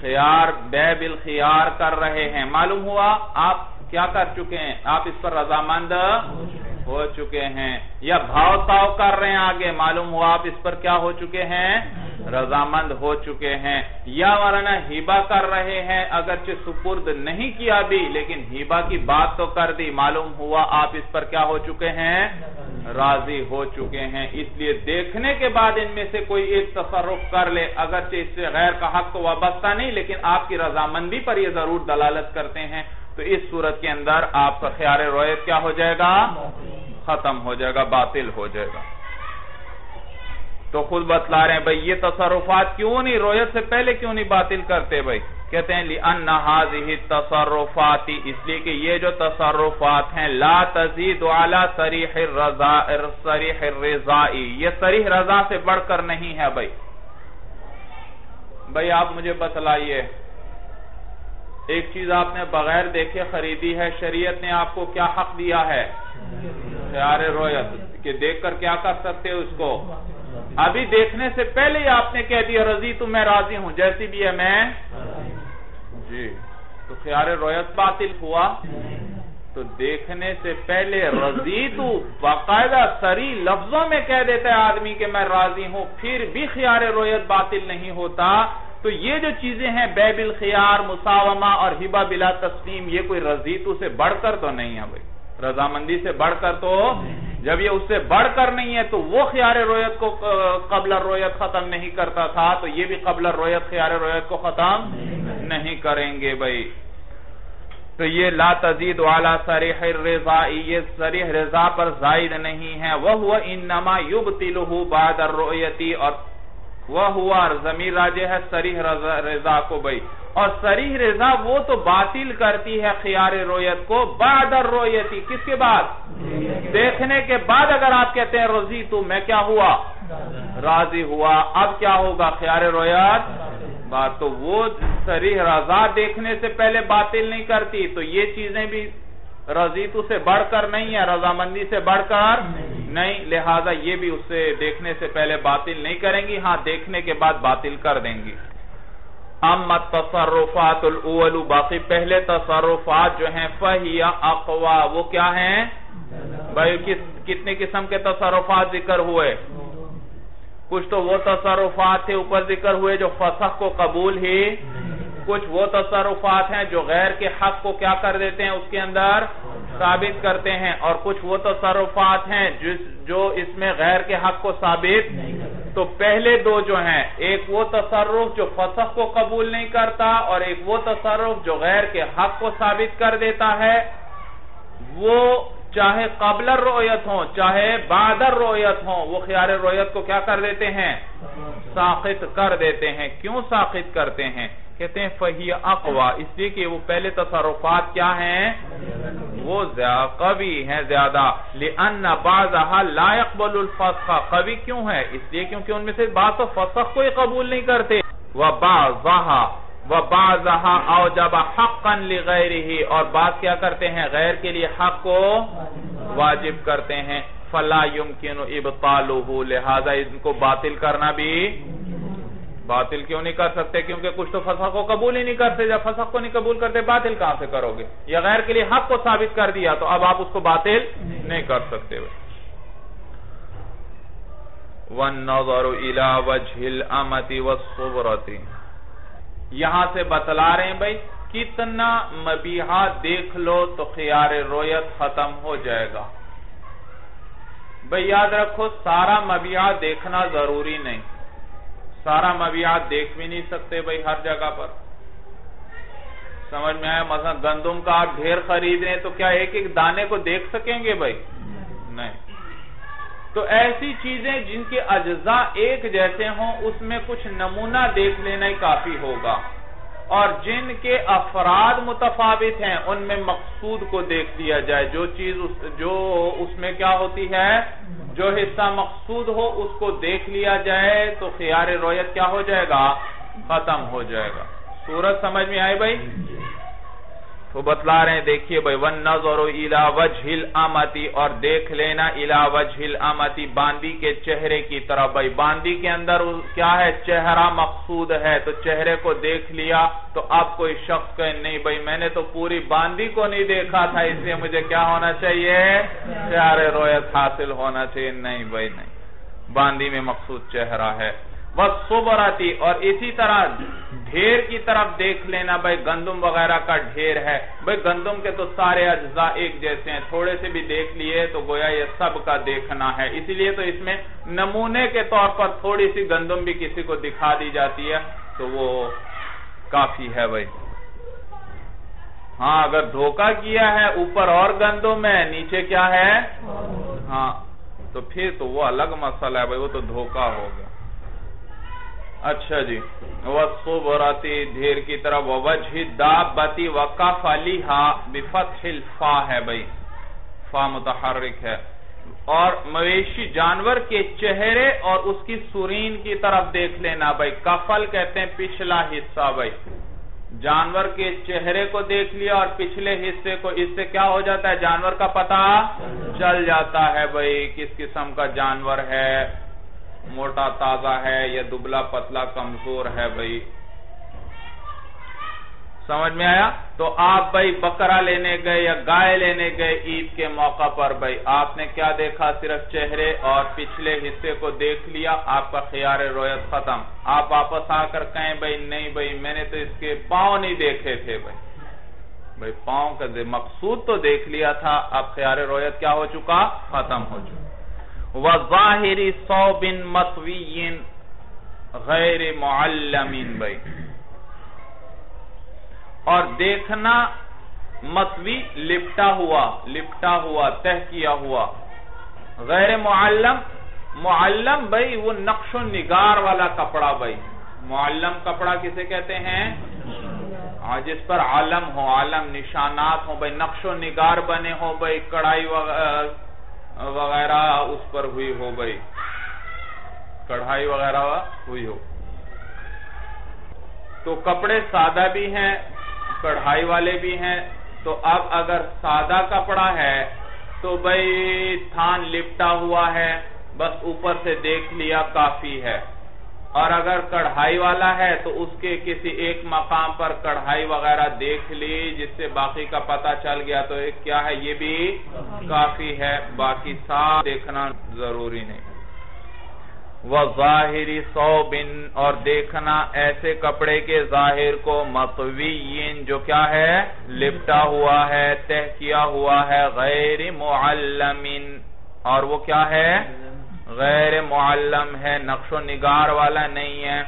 खियार बिल खियार कर रहे हैं। मालूम हुआ आप क्या कर चुके हैं? आप इस पर रजामंद हो चुके हैं। या भाव ताव कर रहे हैं आगे? मालूम हुआ आप इस पर क्या हो चुके हैं? रजामंद हो चुके हैं। या वरना हिबा कर रहे हैं। अगरचे सुपुर्द नहीं किया भी, लेकिन हिबा की बात तो कर दी। मालूम हुआ आप इस पर क्या हो चुके हैं? राज़ी हो चुके हैं। इसलिए देखने के बाद इनमें से कोई एक तसरुफ कर ले। अगरचे इससे गैर का हक तो वाबस्ता नहीं, लेकिन आपकी रजामंदी पर यह ज़रूर दलालत करते हैं। तो इस सूरत के अंदर आपका ख्याल रोयत क्या हो जाएगा? खत्म हो जाएगा, बातिल हो जाएगा। तो खुद बतला रहे हैं, भाई, ये तसरुफात क्यों नहीं, रोयत से पहले क्यों नहीं बातिल करते भाई? कहते हैं, ली अन्नाज तसरुफाती इसलिए कि ये जो तसरुफात हैं, ला तजीद वाला सरीह रजा, सरीह रजाई, ये सरीह रजा से बढ़कर नहीं है भाई। भाई, आप मुझे बतलाइए, एक चीज़ आपने बगैर देखे खरीदी है, शरीयत ने आपको क्या हक दिया है? रोयत, कि देखकर क्या कर सकते हो उसको? अभी देखने से पहले ही आपने कह दिया, रज़ी तो मैं राज़ी हूँ। जैसी भी है, मैं जी। तो ख्यार रोयत बातिल हुआ? तो देखने से पहले रज़ी तो बाकायदा सरी लफ्जों में कह देता है आदमी कि, मैं राज़ी हूँ। फिर भी ख्यार रोयत बातिल नहीं होता। तो ये जो चीज़ें हैं, बैबिल खियार, मुसावमा और हिबा बिला तस्लीम, ये कोई रजीतू से बढ़कर तो नहीं है भाई। रजामंदी से बढ़कर तो जब ये उससे बढ़कर नहीं है तो वो ख्यार रोयत को कबल रोयत खत्म नहीं करता था तो ये भी कबल रोयत, ख्यार रोयत को खत्म नहीं करेंगे भाई। तो ये ला तजीद वाला सरीह रजा, ये सरीह रजा पर जायद नहीं है। वह हुआ इन नमा युब तिलहू बाद रोयती, और वह हुआ जमीर राजे है, सरीह रजा को भाई और सरीह रजा वो तो बातिल करती है खियार रोयत को, बादर रोयती। किसके बाद? देखने के बाद अगर आप कहते हैं, रोजी तो मैं क्या हुआ? राज़ी हुआ। अब क्या होगा खियार रोयत? बात तो वो सरीह रजा देखने से पहले बातिल नहीं करती। तो ये चीज़ें भी रजीतु से बढ़कर नहीं है, रजामंदी से बढ़कर नहीं, लिहाजा ये भी उससे देखने से पहले बातिल नहीं करेंगी हाँ देखने के बाद बातिल कर देंगी। अम्मत तसरुफातुल बाकी पहले तसरुफात जो हैं फहिया अकवा वो क्या हैं? भाई किस कितने किस्म के तसरुफात ज़िक्र हुए? कुछ तो वो तसरुफात थे ऊपर ज़िक्र हुए जो फसख को कबूल ही कुछ वो तसरुफात हैं जो गैर के हक को क्या कर देते हैं उसके अंदर? साबित करते हैं और कुछ वो तसरुफात हैं जिस, जो इसमें गैर के हक को साबित तो पहले दो जो हैं, एक वो तसरुफ जो फसख को कबूल नहीं करता और एक वो तसरुफ जो गैर के हक को साबित कर देता है। वो चाहे कबलर रोयत हो, चाहे बादर रोयत हो, वो ख्यार रोयत को क्या कर देते हैं? साखित कर देते हैं। क्यों साखित करते हैं? कहते हैं, फहिया अकवा। इसलिए कि वो पहले तसरुफात क्या हैं? वो कवि हैं ज़्यादा। अन्ना बाजहा लायक बलुलफा कवि क्यों है? इसलिए क्योंकि उनमें से बात तो फसख को ही कबूल नहीं करते। वह बाजहा वह बाजहा और जब हकन गैर ही और बात क्या करते हैं? गैर के लिए हक को वाजिब करते हैं। फला युमकिन इबतालू लिहाजा इनको बातिल करना भी बातिल क्यों नहीं कर सकते? क्योंकि कुछ तो फसा को कबूल ही नहीं करते। जब फसा को नहीं कबूल करते, बातिल कहाँ से करोगे? या गैर के लिए हक को साबित कर दिया तो अब आप उसको बातिल नहीं कर सकते वन नज़र इला वजहिल अमति वसुबरती यहाँ से बतला रहे हैं भाई, कितना मबीहा देख लो तो खियार रोयत खत्म हो जाएगा। भाई याद रखो, सारा मबिया देखना ज़रूरी नहीं। सारा मवियात देख भी नहीं सकते भाई हर जगह पर। समझ में आया? मतलब गंदुम का आप ढेर खरीद रहे तो क्या एक एक दाने को देख सकेंगे भाई? नहीं। तो ऐसी चीज़ें जिनके अज्जा एक जैसे हों, उसमें कुछ नमूना देख लेना ही काफ़ी होगा। और जिनके अफराद मुतफावित हैं उनमें मकसूद को देख लिया जाए। जो चीज़ उस, जो उसमें क्या होती है जो हिस्सा मकसूद हो उसको देख लिया जाए तो खियार रोयत क्या हो जाएगा? खत्म हो जाएगा। सूरज समझ में आए भाई? तो बतला रहे हैं, देखिए भाई, वन नज़र इला वजहिल आमती, और देख लेना इला वजहिल आमती, बांदी के चेहरे की तरफ़। भाई, बांदी के अंदर क्या है? चेहरा मकसूद है तो चेहरे को देख लिया तो अब कोई शख्स कहे, नहीं भाई, मैंने तो पूरी बांदी को नहीं देखा था, इसलिए मुझे क्या होना चाहिए? चेहरे रोयत हासिल होना चाहिए। नहीं भाई, नहीं, बांदी में मकसूद चेहरा है। वह सुबराती और इसी तरह ढेर की तरफ़ देख लेना भाई गंदुम वगैरह का ढेर है। भाई गंदुम के तो सारे अज्जा एक जैसे हैं। थोड़े से भी देख लिए तो गोया ये सब का देखना है। इसीलिए तो इसमें नमूने के तौर पर थोड़ी सी गंदुम भी किसी को दिखा दी जाती है तो वो काफ़ी है भाई। हाँ अगर धोखा किया है ऊपर और गंदुम है नीचे क्या है? हाँ तो फिर तो वो अलग मसला है भाई वो तो धोखा हो गया। अच्छा जी। वसुबरती ढेर की तरफ़ वजह दाबती वकफ अलीहा बिफत फा है भाई। फा मुतहरिक है। और मवेशी जानवर के चेहरे और उसकी सुरीन की तरफ़ देख लेना भाई। कफल कहते हैं पिछला हिस्सा भाई। जानवर के चेहरे को देख लिया और पिछले हिस्से को, इससे क्या हो जाता है? जानवर का पता चल जाता है भाई, किस किस्म का जानवर है। मोटा ताज़ा है, या दुबला पतला कमज़ोर है भाई। समझ में आया? तो आप भाई बकरा लेने गए या गाय लेने गए ईद के मौका पर भाई? आपने क्या देखा? सिर्फ़ चेहरे और पिछले हिस्से को देख लिया, आपका ख्यार रोयत खत्म। आप वापस आकर कहें, भाई नहीं भाई, मैंने तो इसके पाँव नहीं देखे थे भाई। भाई, पाँव का मकसूद तो देख लिया था, अब ख्यार रोयत क्या हो चुका? खत्म हो चुका। वाहिरी सौबिन मतवीन गैर मुअल्लमिन भाई और देखना मतवी लिपटा हुआ लिपटा हुआ, तह किया हुआ। गैर मुअल्लम मुअल्लम भाई वो नक्शो निगार वाला कपड़ा भाई मुअल्लम कपड़ा किसे कहते हैं? जिस पर आलम हो, आलम निशानात हो भाई नक्शो निगार बने हो भाई कढ़ाई वगैरह उस पर हुई हो गई। कढ़ाई वगैरह हुई हो। तो कपड़े सादा भी हैं, कढ़ाई वाले भी हैं। तो अब अगर सादा कपड़ा है तो भाई थान लिपटा हुआ है, बस ऊपर से देख लिया काफ़ी है। और अगर कढ़ाई वाला है तो उसके किसी एक मकाम पर कढ़ाई वगैरह देख ली, जिससे बाकी का पता चल गया तो एक क्या है, ये भी काफ़ी है, बाकी साफ़ देखना ज़रूरी नहीं। वह जाहिरी सौ बिन और देखना ऐसे कपड़े के ज़ाहिर को मतवीन जो क्या है, लिपटा हुआ है, तह किया हुआ है, गैर मुअल्लमिन, और वो क्या है गैर मुअल्लम है नक्शो निगार वाला नहीं है।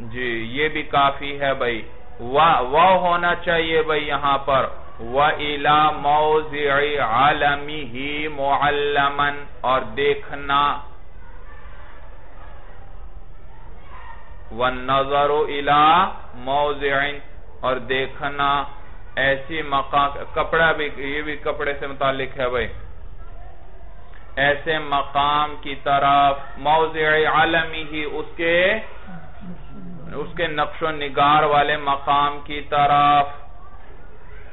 जी, ये भी काफ़ी है भाई। वह वह होना चाहिए भाई यहाँ पर। व इला मौजी आलमी ही मुअल्लमन, और देखना। व नज़र इला मौजिन और देखना। ऐसी मका कपड़ा भी, ये भी कपड़े से मुतालिक है भाई। ऐसे मकाम की तरफ़ मौज आलमी ही उसके उसके नक्शो निगार वाले मकाम की तरफ़।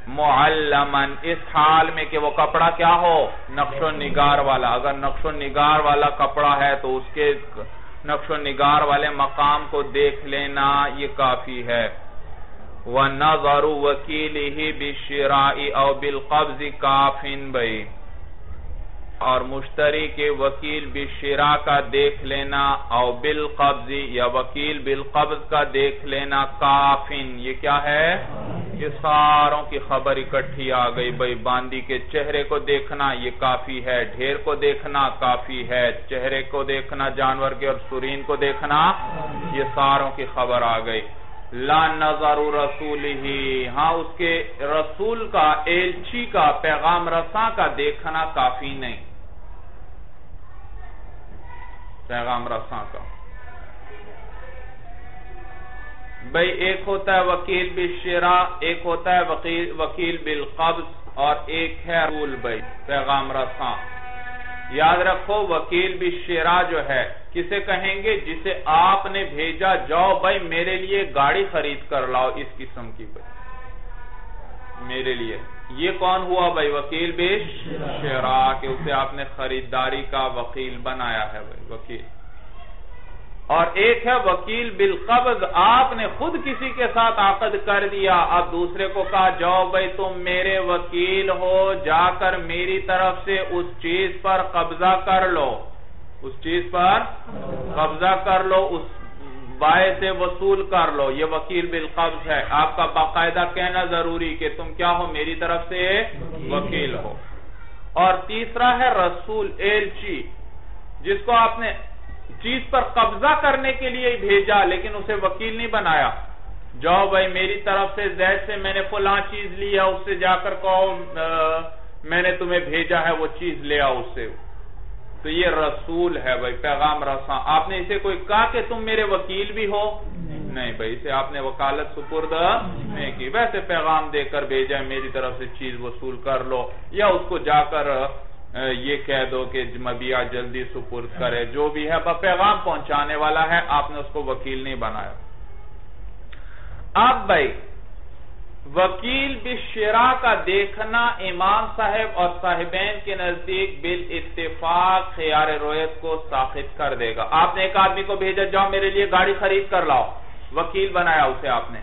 मुअल्लमन, इस हाल में कि वो कपड़ा क्या हो? नक्शो निगार वाला। अगर नक्शो निगार वाला कपड़ा है तो उसके नक्शो निगार वाले मकाम को देख लेना, ये काफ़ी है। वह नजरू वकील ही बिशराई और बिलकब्ज काफिन, भाई। और मुश्तरी के वकील बिशरा का देख लेना और बिल कब्जी या वकील बिल कब्ज का देख लेना काफिन। ये क्या है? ये सारों की खबर इकट्ठी आ गई। भाई, बांदी के चेहरे को देखना, ये काफ़ी है। ढेर को देखना, काफ़ी है। चेहरे को देखना, जानवर के और सुरीन को देखना, ये सारों की खबर आ गई। ला नज़र रसूल ही हाँ उसके रसूल का, एलची का, पैगाम रसा का देखना काफ़ी नहीं। पैगाम रसा का। भाई, एक होता है वकील बिल शेरा, एक होता है वकील वकील बिल कब्ज, और एक है रूल भाई, पैगाम रसा। याद रखो, वकील भी शेरा जो है, किसे कहेंगे? जिसे आपने भेजा, जाओ भाई, मेरे लिए गाड़ी खरीद कर लाओ इस किस्म की भाई। मेरे लिए। ये कौन हुआ भाई? वकील भी शेरा, के उसे आपने खरीदारी का वकील बनाया है भाई, वकील। और एक है, वकील बिल कब्ज, आपने खुद किसी के साथ आकद कर दिया। अब दूसरे को कहा, जाओ भाई, तुम मेरे वकील हो, जाकर मेरी तरफ़ से उस चीज़ पर कब्जा कर लो। उस चीज़ पर कब्जा कर लो, उस बाय से वसूल कर लो। ये वकील बिल कब्ज है। आपका बाकायदा कहना ज़रूरी कि तुम क्या हो? मेरी तरफ़ से वकील हो। और तीसरा है रसूल एलची जिसको आपने चीज़ पर कब्जा करने के लिए भेजा, लेकिन उसे वकील नहीं बनाया। जाओ भाई, मेरी तरफ़ से जैद से मैंने फुला चीज़ लिया उससे जाकर कहो मैंने तुम्हें भेजा है, वो चीज़ ले आओ उससे। तो ये रसूल है भाई पैगाम रसा। आपने इसे कोई कहा कि तुम मेरे वकील भी हो? नहीं, नहीं भाई इसे आपने वकालत सुपुर्द नहीं की। वैसे पैगाम देकर भेजा मेरी तरफ़ से चीज़ वसूल कर लो या उसको जाकर ये कह दो कि मबिया जल्दी सुपुर्द करे। जो भी है पैगाम पहुँचाने वाला है आपने उसको वकील नहीं बनाया। अब भाई वकील बिशरा का देखना इमाम साहब और साहिबैन के नज़दीक बिल इतफाक खियार रोयत को साखित कर देगा। आपने एक आदमी को भेजा, जाओ मेरे लिए गाड़ी खरीद कर लाओ। वकील बनाया उसे आपने।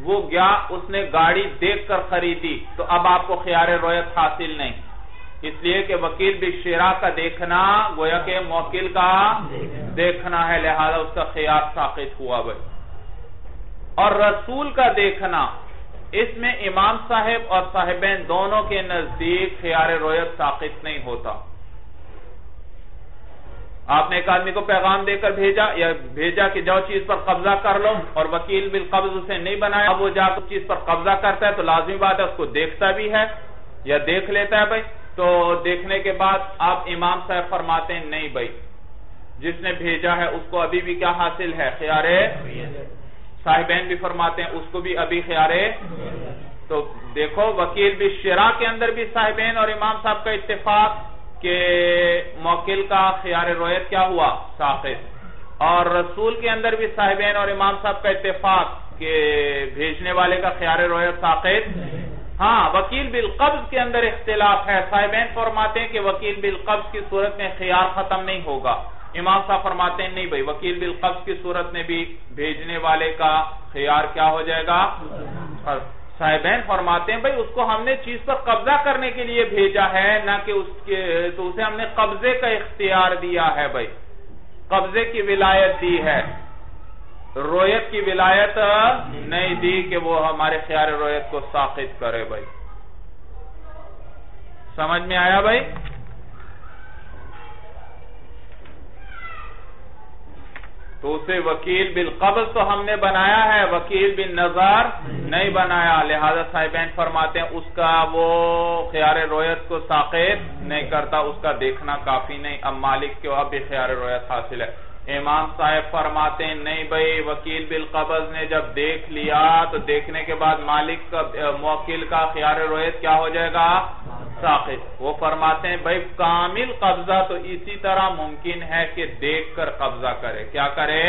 वो गया, उसने गाड़ी देखकर खरीदी तो अब आपको खयार रोयत हासिल नहीं। इसलिए कि वकील भी शेरा का देखना, गोया के मोकिल का देखना है, लिहाजा उसका खयाल साकित हुआ भाई। और रसूल का देखना इसमें इमाम साहेब और साहिबैन दोनों के नज़दीक खयार रोयत साकित नहीं होता। आपने एक आदमी को पैगाम देकर भेजा या भेजा कि जाओ चीज़ पर कब्जा कर लो और वकील बिल कब्ज उसे नहीं बनाया। वो जाकर चीज़ पर कब्जा करता है तो लाजमी बात है, उसको देखता भी है या देख लेता है भाई। तो देखने के बाद आप इमाम साहब फरमाते नहीं भाई, जिसने भेजा है उसको अभी भी क्या हासिल है? खयारे साहिबैन भी फरमाते हैं, उसको भी अभी खयारे। तो देखो, वकील भी शरा के अंदर भी साहिबैन और इमाम साहब का इतफाक के मौकिल का खयार रोयत क्या हुआ? साखित और रसूल के अंदर भी साहिबैन और इमाम साहब का इतफाक के भेजने वाले का खयार रोयत साखित हाँ वकील बिल कब्ज के अंदर इख्तिलाफ है। साहिबैन फरमाते हैं कि वकील बिल कब्ज की सूरत में खयार खत्म नहीं होगा। इमाम साहब फरमाते हैं, नहीं भाई, वकील बिल कब्ज की सूरत में भी भेजने वाले का खयार क्या हो जाएगा? साहिबैन फरमाते हैं, भाई, उसको हमने चीज़ पर कब्जा करने के लिए भेजा है, ना कि उसके तो उसे हमने कब्जे का इख्तियार दिया है भाई। कब्जे की विलायत दी है। रोयत की विलायत नहीं दी कि वो हमारे ख्याल रोयत को साकित करे भाई। समझ में आया भाई? तो उसे वकील बिल कब्ज तो हमने बनाया है, वकील बिन नजार नहीं बनाया। लिहाजा साहिबैन फरमाते हैं, उसका वो ख्यार रोयत को साकेत नहीं करता, उसका देखना काफ़ी नहीं। अब मालिक को अब भी ख्यार रोयत हासिल है। इमाम साहब फरमाते हैं, नहीं भाई, वकील बिल कबज ने जब देख लिया तो देखने के बाद मालिक का मौकिल का ख्याल रोहित क्या हो जाएगा? साखित वो फरमाते हैं, भाई, कामिल कब्जा तो इसी तरह मुमकिन है कि देख कर कब्जा करे। क्या करे?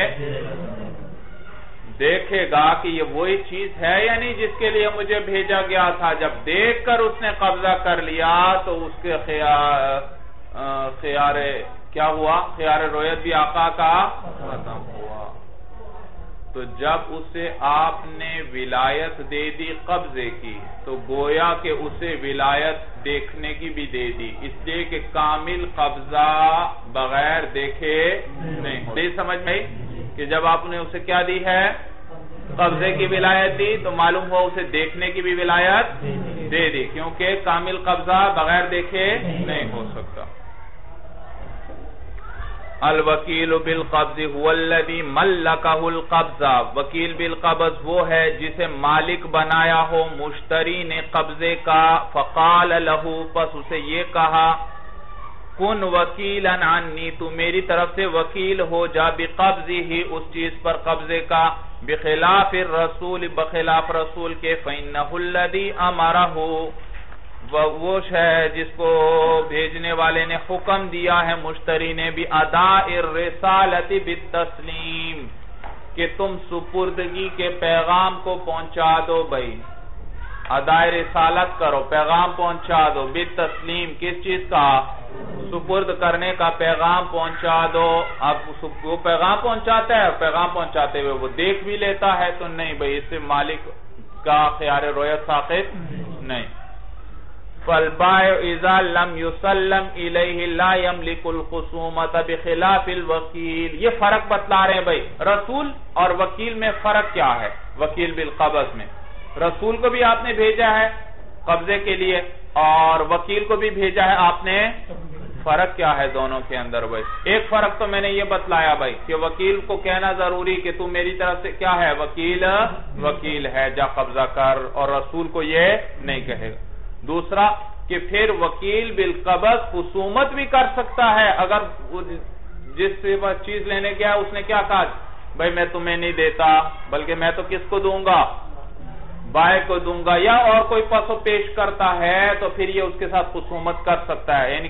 देखेगा कि ये वही चीज़ है या नहीं जिसके लिए मुझे भेजा गया था। जब देखकर उसने कब्जा कर लिया तो उसके ख्याल क्या हुआ? ख्यार रोयत भी आका का खत्म हुआ। तो जब उसे आपने विलायत दे दी कब्जे की तो गोया के उसे विलायत देखने की भी दे दी। इसलिए कि कामिल कब्जा बगैर देखे नहीं। हो समझ में कि जब आपने उसे क्या दी है? कब्जे की विलायत दी तो मालूम हुआ उसे देखने की भी विलायत दे दी। क्योंकि कामिल कब्जा बगैर देखे नहीं हो सकता। अल वकील बिल कब्ज हुल्लदी मल्लकाहुल कब्जा। वकील बिल कब्ज वो है जिसे मालिक बनाया हो मुश्तरी ने कब्जे का। फकाल लहू पस उसे ये कहा, कुन वकील अन्नी, तू मेरी तरफ़ से वकील हो, जा बेकब्जी ही उस चीज़ पर कब्जे का। बेखिलाफ रसूल, बखिलाफ रसूल के फ़ैनदी अमरा हो वो है, जिसको भेजने वाले ने हुक्म दिया है, मुश्तरी ने भी अदा रसालती तस्लीम कि तुम सुपुर्दगी के पैगाम को पहुँचा दो भाई। अदाय रिसालत करो, पैगाम पहुँचा दो बित तस्लीम किस चीज़ का? सुपुर्द करने का पैगाम पहुँचा दो। अब वो पैगाम पहुंचाता है, पैगाम पहुंचाते हुए वो देख भी लेता है तो नहीं भाई, इससे मालिक का ख्याल रोयत साकित नहीं। फलबाइजा लम युसलम खसूमत बिखिलाफिल वकील ये फ़र्क बतला रहे हैं भाई रसूल और वकील में फ़र्क क्या है वकील बिल कब्ज में रसूल को भी आपने भेजा है कब्जे के लिए और वकील को भी भेजा है आपने फ़र्क क्या है दोनों के अंदर भाई एक फ़र्क तो मैंने ये बतलाया भाई कि वकील को कहना ज़रूरी कि तू मेरी तरफ़ से क्या है वकील वकील है जा कब्जा कर और रसूल को ये नहीं कहेगा दूसरा कि फिर वकील बिलकबज हुसूमत भी कर सकता है, अगर जिस चीज़ लेने गया, उसने क्या कहा? भाई, मैं तुम्हें नहीं देता, बल्कि मैं तो किसको दूँगा? बाय को दूँगा। या और कोई पशु पेश करता है तो फिर ये उसके साथ हुसूमत कर सकता है। यानी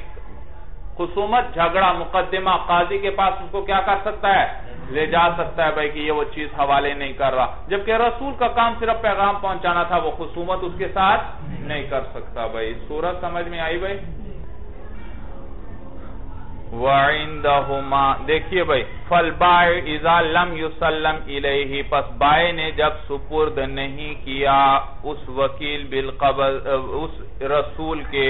खुसूमत झगड़ा मुकदमा काजी के पास उसको क्या कर सकता है? ले जा सकता है भाई कि ये वो चीज़ हवाले नहीं कर रहा। जबकि रसूल का काम सिर्फ़ पैगाम पहुंचाना था, वो खुसूमत उसके साथ नहीं कर सकता भाई। सूरत समझ में आई भाई? देखिए भाई, फल बाय लम युसलम इलेही, पस बाय ने जब सुपुर्द नहीं किया उस वकील बिल कबल उस रसूल के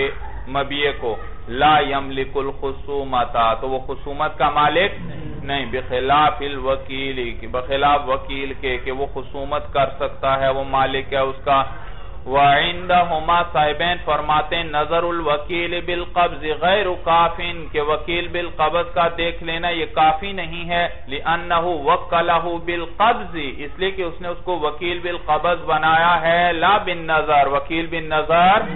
मबिये को ला यमलिकुल खसूमता तो वो खसूमत का मालिक नहीं बेखिलाफ वकील बखिलाफ वकील के कि वो खसूमत कर सकता है वो मालिक है उसका वाइंद हुमा साहिबैन फरमाते नजरुल वकील बिल कब्ज गैर काफिन के वकील बिल कब्ज का देख लेना ये काफ़ी नहीं है लिअन्नहु वक्लहु बिल कब्ज इसलिए कि उसने उसको वकील बिल कब्ज बनाया है ला बिन नज़र वकील बिन नज़र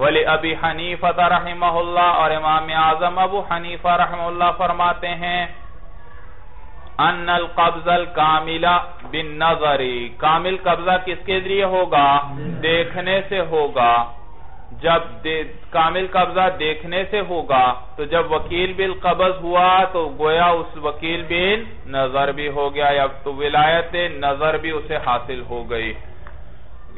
वली अभी हनीफत रहमहुल्ला और इमाम आज़म अबू हनीफा रहमल्ला फरमाते हैं अनल कब्जल कामिला बिन नजरी। कामिल कब्जा किसके ज़रिए होगा? देखने से होगा। जब कामिल कब्जा देखने से होगा तो जब वकील बिल कब्ज हुआ तो गोया उस वकील बिल नज़र भी हो गया, या तो विलायत नज़र भी उसे हासिल हो गई।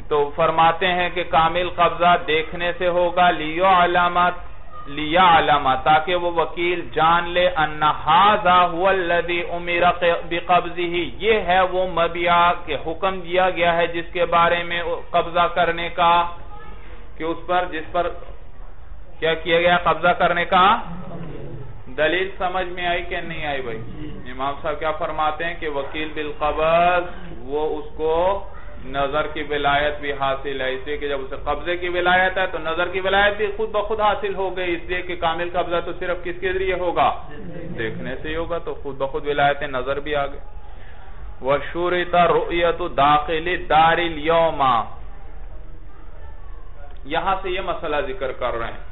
तो फरमाते हैं कि कामिल कब्जा देखने से होगा लियो अलामत लिया अलामा ताकि वो वकील जान ले अन्नाहाजा हुल्लदी उमिर बेकब्जी ही ये है वो मबिया के हुक्म दिया गया है जिसके बारे में कब्जा करने का कि उस पर जिस पर क्या किया गया कब्जा करने का दलील समझ में आई कि नहीं आई भाई? इमाम साहब क्या फरमाते हैं कि वकील बिल कब्ज वो उसको नज़र की विलायत भी हासिल है, इसलिए कि जब उसे कब्जे की विलायत है तो नज़र की विलायत भी खुद ब खुद हासिल हो गई, इसलिए कि कामिल कब्जा तो सिर्फ़ किसके ज़रिए होगा? देखने से ही होगा तो खुद ब खुद विलायत नज़र भी आ गई। वशूरता रुयत दाखिल दारिल योमा। यहाँ से ये मसला ज़िक्र कर रहे हैं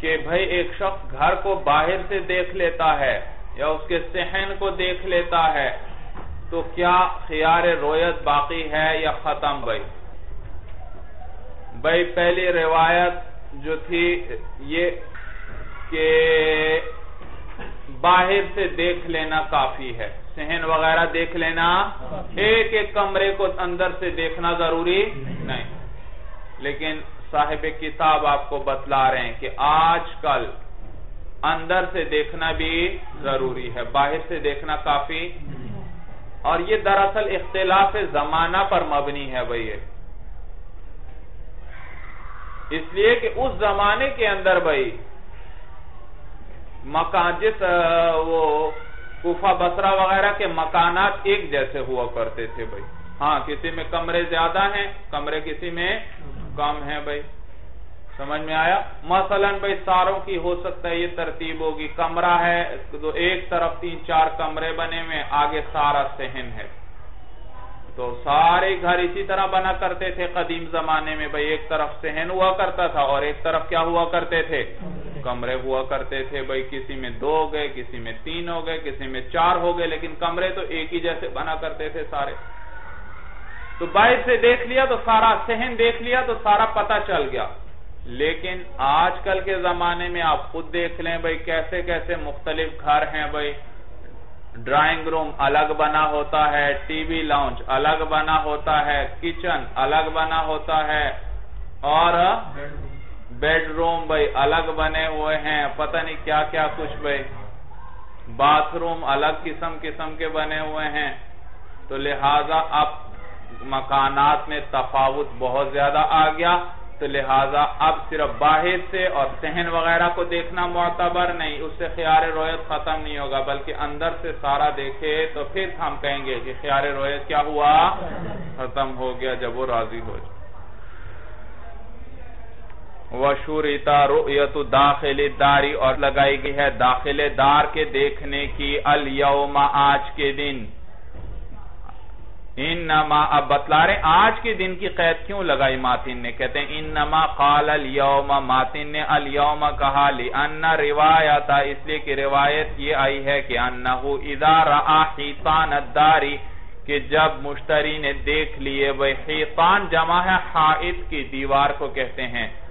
कि भाई एक शख्स घर को बाहर से देख लेता है या उसके सहन को देख लेता है तो क्या खियार रोयत बाकी है या खत्म भाई? भाई, पहली रिवायत जो थी, ये कि बाहर से देख लेना काफ़ी है। सहन वगैरह देख लेना, एक एक कमरे को अंदर से देखना ज़रूरी नहीं। लेकिन साहिब किताब आपको बतला रहे हैं कि आजकल अंदर से देखना भी ज़रूरी है, बाहर से देखना काफ़ी और ये दरअसल इख्तलाफ जमाना पर मबनी है भाई ये। इसलिए कि उस जमाने के अंदर भाई मकान जिस वो कुफा बसरा वगैरह के मकानात एक जैसे हुआ करते थे भाई। हाँ किसी में कमरे ज़्यादा हैं, कमरे किसी में कम है भाई। समझ में आया? मसलन भाई, सारों की हो सकता है ये तरतीब होगी। कमरा है तो एक तरफ़ तीन चार कमरे बने हुए आगे सारा सहन है। तो सारे घर इसी तरह बना करते थे कदीम जमाने में। भाई, एक तरफ़ सहन हुआ करता था और एक तरफ़ क्या हुआ करते थे? कमरे हुआ करते थे। भाई, किसी में दो हो गए, किसी में तीन हो गए, किसी में चार हो गए, लेकिन कमरे तो एक ही जैसे बना करते थे सारे। तो बाहर से देख लिया तो सारा सहन देख लिया तो सारा पता चल गया। लेकिन आजकल के जमाने में आप खुद देख लें भाई, कैसे कैसे मुख्तलिफ़ घर हैं भाई। ड्राइंग रूम अलग बना होता है टीवी लाउंज अलग बना होता है किचन अलग बना होता है, और बेडरूम भाई अलग बने हुए हैं। पता नहीं क्या क्या कुछ भाई। बाथरूम अलग किस्म किस्म के बने हुए हैं। तो लिहाजा अब मकानात में तफावत बहुत ज़्यादा आ गया। तो लिहाजा अब सिर्फ़ बाहर से और सहन वगैरह को देखना मोतबर नहीं, उससे ख्यार रोयत खत्म नहीं होगा, बल्कि अंदर से सारा देखे तो फिर हम कहेंगे कि ख्यार रोयत क्या हुआ? खत्म हो गया जब वो राज़ी हो जाए। वशुरिता रोयत दाखिल दारी और लगाई गई है दाखिले दार के देखने की अल यौमा आज के दिन। इन नमा अब बतला रहे, आज के दिन की कैद क्यों लगाई मातिन ने? कहते हैं इन नमा काल अलयौमा, मातिन ने अलयौमा कहा ली अन्ना रिवायत, इसलिए कि रिवायत ये आई है कि अन्नहु इदा रहीतान अदारी कि जब मुश्तरी ने देख लिए, वही हीतान जमा है हाइद की दीवार को, कहते हैं।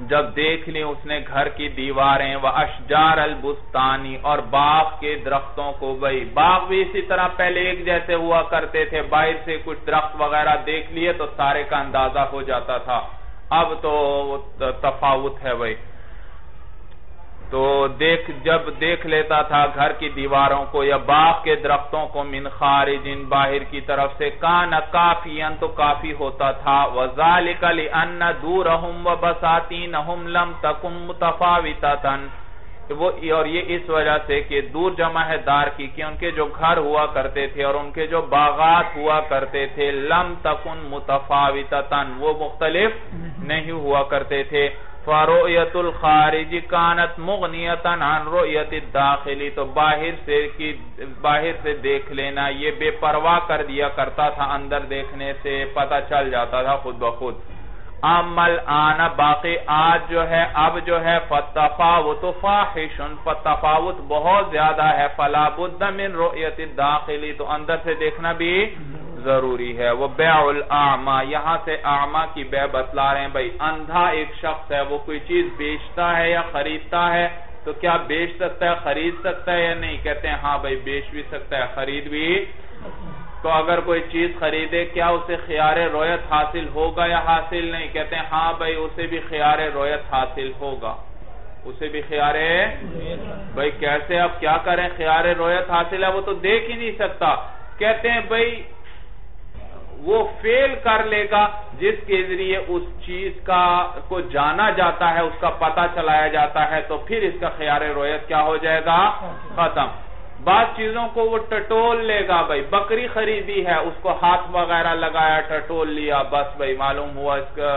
जब देख ली उसने घर की दीवारें व अशजार अल बुस्तानी और बाग के दरख्तों को गई। बाग भी इसी तरह पहले एक जैसे हुआ करते थे। बाहर से कुछ दरख्त वगैरह देख लिए तो सारे का अंदाज़ा हो जाता था। अब तो तफावत है भाई। तो देख, जब देख लेता था घर की दीवारों को या बाग के दरख्तों को, मिन खारिजिन, बाहर की तरफ़ से, कान काफियन तो काफ़ी होता था। वजालिकल अन्न दूर व बसाती नहुम लम तकुम मुतफावितन वो, और ये इस वजह से कि दूर जमा है दार की, कि उनके जो घर हुआ करते थे और उनके जो बागात हुआ करते थे, लम तकुन मुतफावितन वो मुख्तलिफ़ नहीं हुआ करते थे। फरोयतुल खारिजी कानत मुगनियतन अन रोयत दाखिली तो बाहर से की बाहर से देख लेना ये बेपरवाह कर दिया करता था अंदर देखने से पता चल जाता था खुद ब खुद अमल आना बाकी। आज जो है, अब जो है, फतफावत फाहिशन। फतफावत बहुत ज़्यादा है। फलाबुद्द मिन रोयत दाखिली। तो अंदर से देखना भी ज़रूरी है। वो बेउल आमा। यहाँ से आमा की बे बतला रहे हैं। भाई, अंधा एक शख्स है। वो कोई चीज़ बेचता है या खरीदता है तो क्या बेच सकता है, खरीद सकता है या नहीं? कहते हैं हाँ भाई, बेच भी सकता है, खरीद भी तो अगर कोई चीज़ खरीदे, क्या उसे ख्यार रोयत हासिल होगा या हासिल नहीं? कहते हैं हाँ भाई, उसे भी ख्यार रोयत हासिल होगा। उसे भी ख्यार भाई, कैसे अब क्या करें? ख्यार रोयत हासिल है, वो तो देख ही नहीं सकता। कहते हैं, भाई, वो फेल कर लेगा, जिसके ज़रिए उस चीज़ का, को जाना जाता है, उसका पता चलाया जाता है तो फिर इसका ख्यार रोयत क्या हो जाएगा? खत्म। बाद चीज़ों को वो टटोल लेगा भाई। बकरी खरीदी है, उसको हाथ वगैरह लगाया, टटोल लिया, बस भाई, मालूम हुआ इसका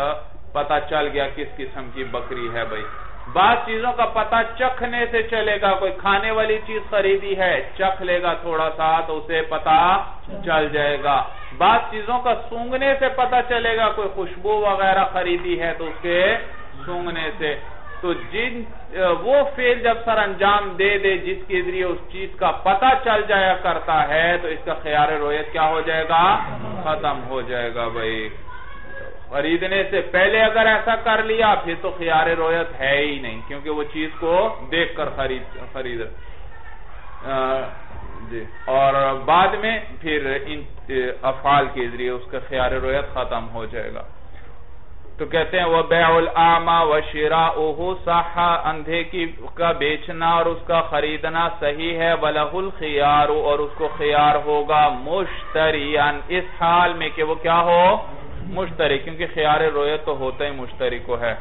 पता चल गया किस किस्म की बकरी है भाई। बाद चीज़ों का पता चखने से चलेगा, कोई खाने वाली चीज़ खरीदी है, चख लेगा थोड़ा सा तो उसे पता चल जाएगा। बाद चीज़ों का सूंघने से पता चलेगा, कोई खुशबू वगैरह खरीदी है तो उसके सूंघने से। तो जिन वो फेल जब सर अंजाम दे दे जिसके ज़रिए उस चीज़ का पता चल जाया करता है तो इसका ख्याल रोयत क्या हो जाएगा? खत्म हो जाएगा भाई। खरीदने से पहले अगर ऐसा कर लिया, फिर तो खियार रोयत है ही नहीं, क्योंकि वो चीज़ को देख कर खरीद। खरीद जी। और बाद में फिर इन अफाल के ज़रिए उसका ख्यार रोयत खत्म हो जाएगा। तो कहते हैं वह बेउल आमा व शिरा ओहो साहा अंधे की का बेचना और उसका खरीदना सही है, वलहुल खियार, और उसको खियार होगा मुश्तरियन। इस हाल में कि वो क्या हो? मुश्तरी क्योंकि खियार रोयत तो होता ही मुश्तरी को है।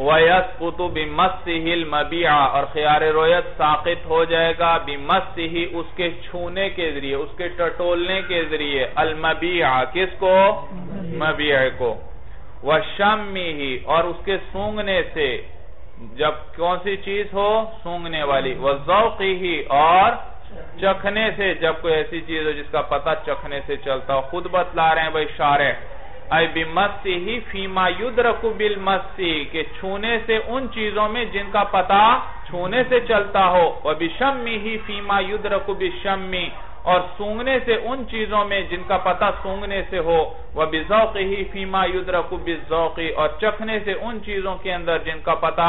वयस कुतु बिमस्सिहिल मबिया और खियार रोयत साकित हो जाएगा बिमस्सिही उसके छूने के ज़रिए, उसके टटोलने के ज़रिए। अलमबिया किसको? मबिया को। वह शमी ही, और उसके सूंघने से, जब कौन सी चीज़ हो, सूंघने वाली। वह जौकी ही, और चखने से, जब कोई ऐसी चीज़ हो जिसका पता चखने से चलता हो। खुद बतला रहे हैं भाई शारे। आई बिमस्सी ही फीमा युद्ध रकू बिल मस्सी, के छूने से उन चीज़ों में जिनका पता छूने से चलता हो। वह बिशम्मी ही फीमा युद्ध रकू बिशम्मी और सूंघने से उन चीज़ों में जिनका पता सूंघने से हो, वह बिजौक ही फीमा युद्रकु बिजौकी, और चखने से उन चीज़ों के अंदर जिनका पता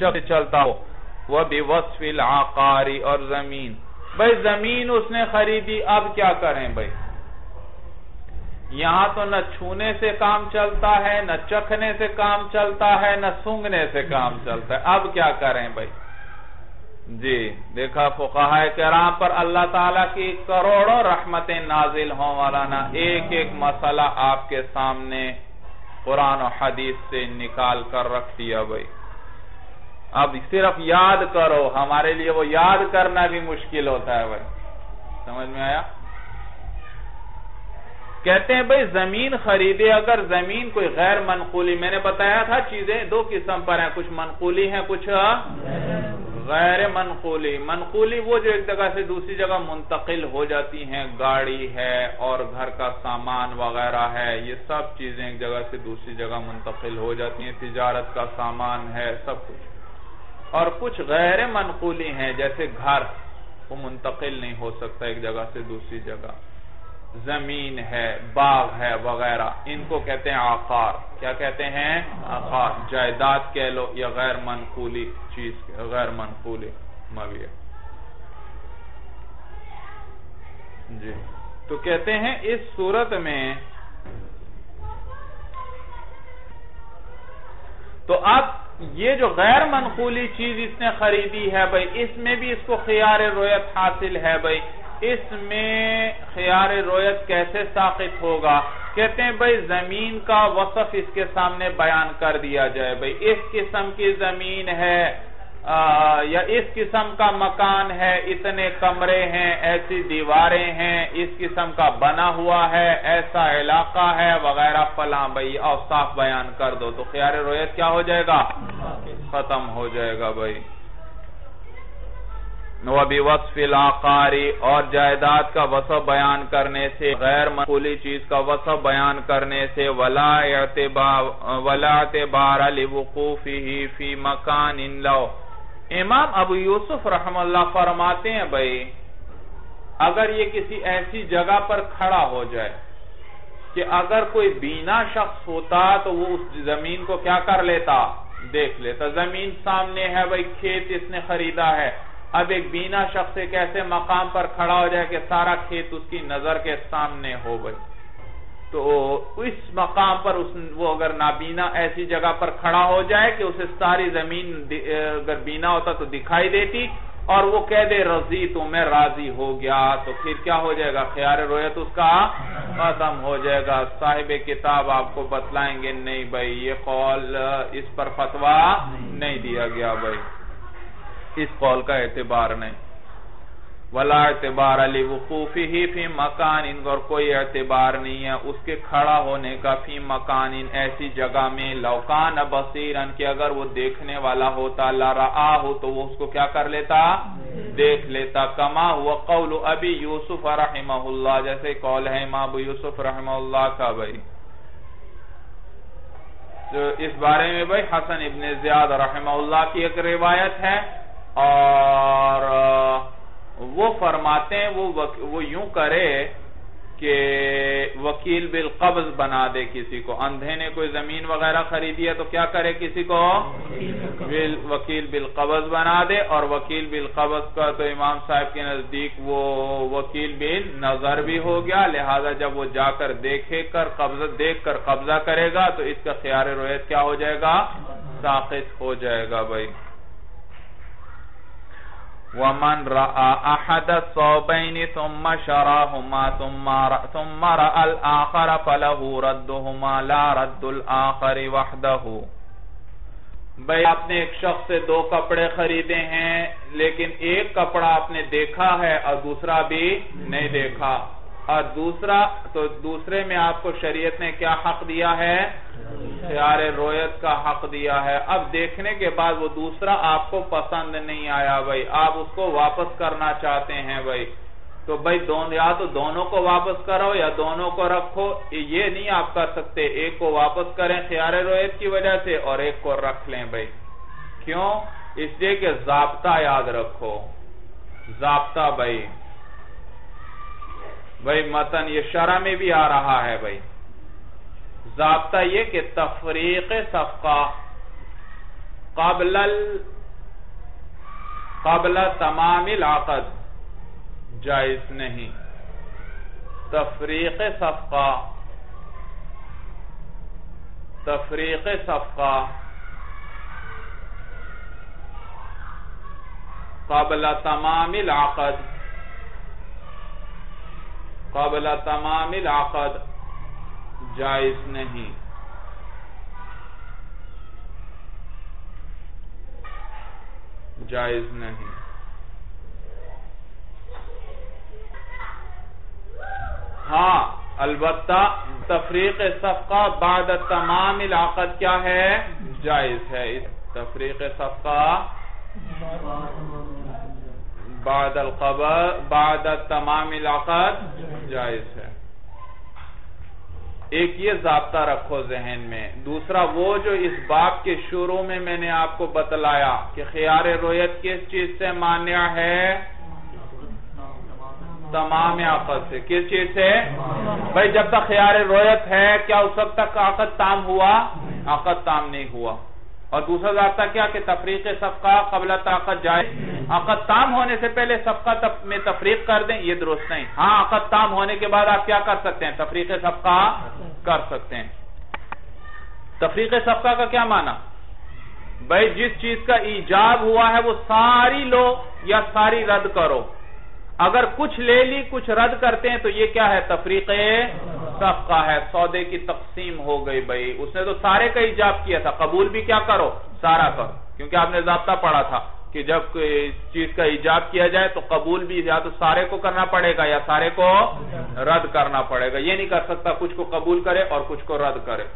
चख चलता हो, वह बिवस्फिल आकारी और ज़मीन। भाई, ज़मीन उसने खरीदी, अब क्या करें भाई? यहाँ तो न छूने से काम चलता है, न चखने से काम चलता है, न सूंघने से काम चलता है। अब क्या करें भाई? जी, देखा फुकाहा कराम पर अल्लाह ताला की करोड़ों रहमतें नाजिल हो वालाना एक एक मसला आपके सामने कुरान और हदीस से निकाल कर रख दिया भाई। अब सिर्फ़ याद करो, हमारे लिए वो याद करना भी मुश्किल होता है भाई। समझ में आया? कहते हैं, भाई, ज़मीन खरीदे, अगर ज़मीन कोई गैर मनकूली, मैंने बताया था चीज़ें, दो किस्म पर हैं, कुछ मनकूली हैं, कुछ गैर मनकूली मनकूली वो जो एक जगह से दूसरी जगह मुंतकिल हो जाती हैं, गाड़ी है और घर का सामान वगैरह है, ये सब चीज़ें एक जगह से दूसरी जगह मुंतकिल हो जाती हैं। तिजारत का सामान है, सब कुछ। और कुछ गैर मनकूली हैं, जैसे घर, वो मुंतकिल नहीं हो सकता एक जगह से दूसरी जगह। ज़मीन है, बाग है वगैरह। इनको कहते हैं आकार। क्या कहते हैं? आकार। जायदाद कह लो या गैर मनकूली चीज़ गैर मनकूली। मविया जी। तो कहते हैं इस सूरत में तो अब ये जो गैर मनकूली चीज़ इसने खरीदी है भाई, इसमें भी इसको खियार रोयत हासिल है भाई। इसमें खयार रोयत कैसे साकित होगा? कहते हैं भाई ज़मीन का वसफ इसके सामने बयान कर दिया जाए। भाई इस किस्म की ज़मीन है आ, या इस किस्म का मकान है इतने कमरे हैं ऐसी दीवारें हैं इस किस्म का बना हुआ है ऐसा इलाका है वगैरह फला भाई और साफ़ बयान कर दो तो खयार रोयत क्या हो जाएगा? खत्म हो जाएगा भाई। वबी वसफिल आकारी, और जायदाद का वसफ बयान करने से, गैर मकूली चीज़ का वसफ बयान करने से, वला वलाबार वकूफी फ़ी मकान इन लो। इमाम अबू यूसुफ रहमल्ला फरमाते हैं, भाई, अगर ये किसी ऐसी जगह पर खड़ा हो जाए, कि अगर कोई बीना शख्स होता तो वो उस ज़मीन को क्या कर लेता? देख लेता। ज़मीन सामने है, भाई, खेत इसने खरीदा है। अब एक बीना शख्स एक ऐसे मकाम पर खड़ा हो जाए कि सारा खेत उसकी नज़र के सामने हो गई तो इस मकाम पर उस वो अगर नाबीना ऐसी जगह पर खड़ा हो जाए कि उसे सारी ज़मीन अगर बीना होता तो दिखाई देती और वो कह दे, रज़ी तो मैं राज़ी हो गया तो फिर क्या हो जाएगा? ख्याल रोयत उसका? खत्म हो जाएगा। साहिब किताब आपको बतलाएँगे, नहीं भाई, ये कौल, इस पर फतवा नहीं दिया गया भाई। इस कौल का एतबार नहीं। वला एतबार अली वकूफी ही फ़ी मकान इन और कोई एतबार नहीं है उसके खड़ा होने का फ़ी मकान इन ऐसी जगह में लौकान बसीरन, कि अगर वो देखने वाला होता लारा हो तो वो उसको क्या कर लेता? देख लेता। कमा हुआ कौल अभी यूसुफ रहमहुल्लाह, जैसे कौल है इमाम यूसुफ रहमहुल्लाह का भाई। तो इस बारे में भाई हसन इब्ने जियाद रहमहुल्लाह की एक रिवायत है। और वो फरमाते हैं, वो वो यूँ करे कि वकील बिल कब्ज बना दे किसी को। अंधे ने कोई ज़मीन वगैरह खरीदी है तो क्या करे किसी को? बिल, वकील बिल कब्ज बना दे और वकील बिल कब्ज का तो इमाम साहब के नज़दीक वो वकील बिल नज़र भी हो गया। लिहाजा जब वो जाकर देखे कर कब्जा देख कर कब्जा करेगा तो इसका ख्यार रोयत क्या हो जाएगा? साकित हो जाएगा भाई। वमन अहद सौबैन तुम शराहुमा तुम रअल आखर फलहू रद्दुहुमा ला रद्दुल आखर वहदहू भाई आपने एक शख्स से दो कपड़े खरीदे हैं लेकिन एक कपड़ा आपने देखा है और दूसरा भी नहीं देखा और दूसरा तो दूसरे में आपको शरीयत ने क्या हक दिया है? ख्यार रोयत का हक दिया है। अब देखने के बाद वो दूसरा आपको पसंद नहीं आया भाई। आप उसको वापस करना चाहते हैं भाई। तो भाई दोनों, या तो दोनों को वापस करो या दोनों को रखो। ये नहीं आप कर सकते। एक को वापस करें ख्यार रोयत की वजह से और एक को रख लें भाई। क्यों? इसलिए कि जाब्ता याद रखो। जाब्ता भाई। भाई, मतन ये शरा में भी आ रहा है भाई। जबता ये कि तफरीक सफ़ा कबल कबल तमाम आकद जायज़ नहीं। तफरीक सफ़ा तफरीक सफ़ा कबल तमाम आकद कबल तमाम आकद जायज़ नहीं। जायज़ नहीं। हाँ अलबत्ता तफरीक सफ़ा बाद तमाम इलाकत क्या है? जायज़ है। इस तफरीक सफ़ा बाद अलखबर बाद तमाम इलाकत जायज़ है। एक ये जबता रखो जहन में। दूसरा वो जो इस बाप के शुरू में मैंने आपको बतलाया कि ख्यार रोयत किस चीज़ से मान्य है? तमाम आकत से। किस चीज़ से? भाई, जब तक ख्यार रोयत है, क्या उस वक्त तक आकत ताम हुआ? आकत ताम नहीं हुआ। और दूसरा जबता क्या कि तफरीक सबका कबला ताकत जाए। अकत ताम होने से पहले सबका में तफरीक कर दें, ये दुरुस्त नहीं। हाँ अकत ताम होने के बाद आप क्या कर सकते हैं? तफरीक सबका कर सकते हैं। तफरीक सबका का क्या माना? भाई, जिस चीज़ का ईजाब हुआ है, वो सारी लो या सारी रद्द करो। अगर कुछ ले ली, कुछ रद्द करते हैं तो ये क्या है? तफरीक सबका है। सौदे की तकसीम हो गई भाई। उसने तो सारे का ईजाब किया था। कबूल भी क्या करो? सारा करो। क्योंकि आपने जबता पढ़ा था कि जब इस चीज़ का ईजाब किया जाए तो कबूल भी या तो सारे को करना पड़ेगा या सारे को रद्द करना पड़ेगा। ये नहीं कर सकता कुछ को कबूल करे और कुछ को रद्द करे।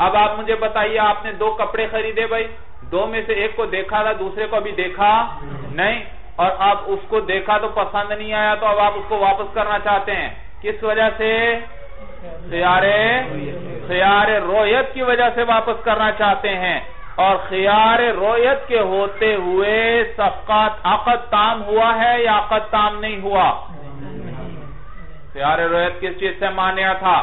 अब आप मुझे बताइए, आपने दो कपड़े खरीदे भाई? दो में से एक को देखा था, दूसरे को अभी देखा नहीं। और अब उसको देखा तो पसंद नहीं आया तो अब आप उसको वापस करना चाहते हैं। किस वजह से? खियारे खियारे रोयत की वजह से वापस करना चाहते हैं। और खियार रोयत के होते हुए सबका आकत ताम हुआ है या आकत ताम नहीं हुआ? खियार रोयत किस चीज़ से मान्या था?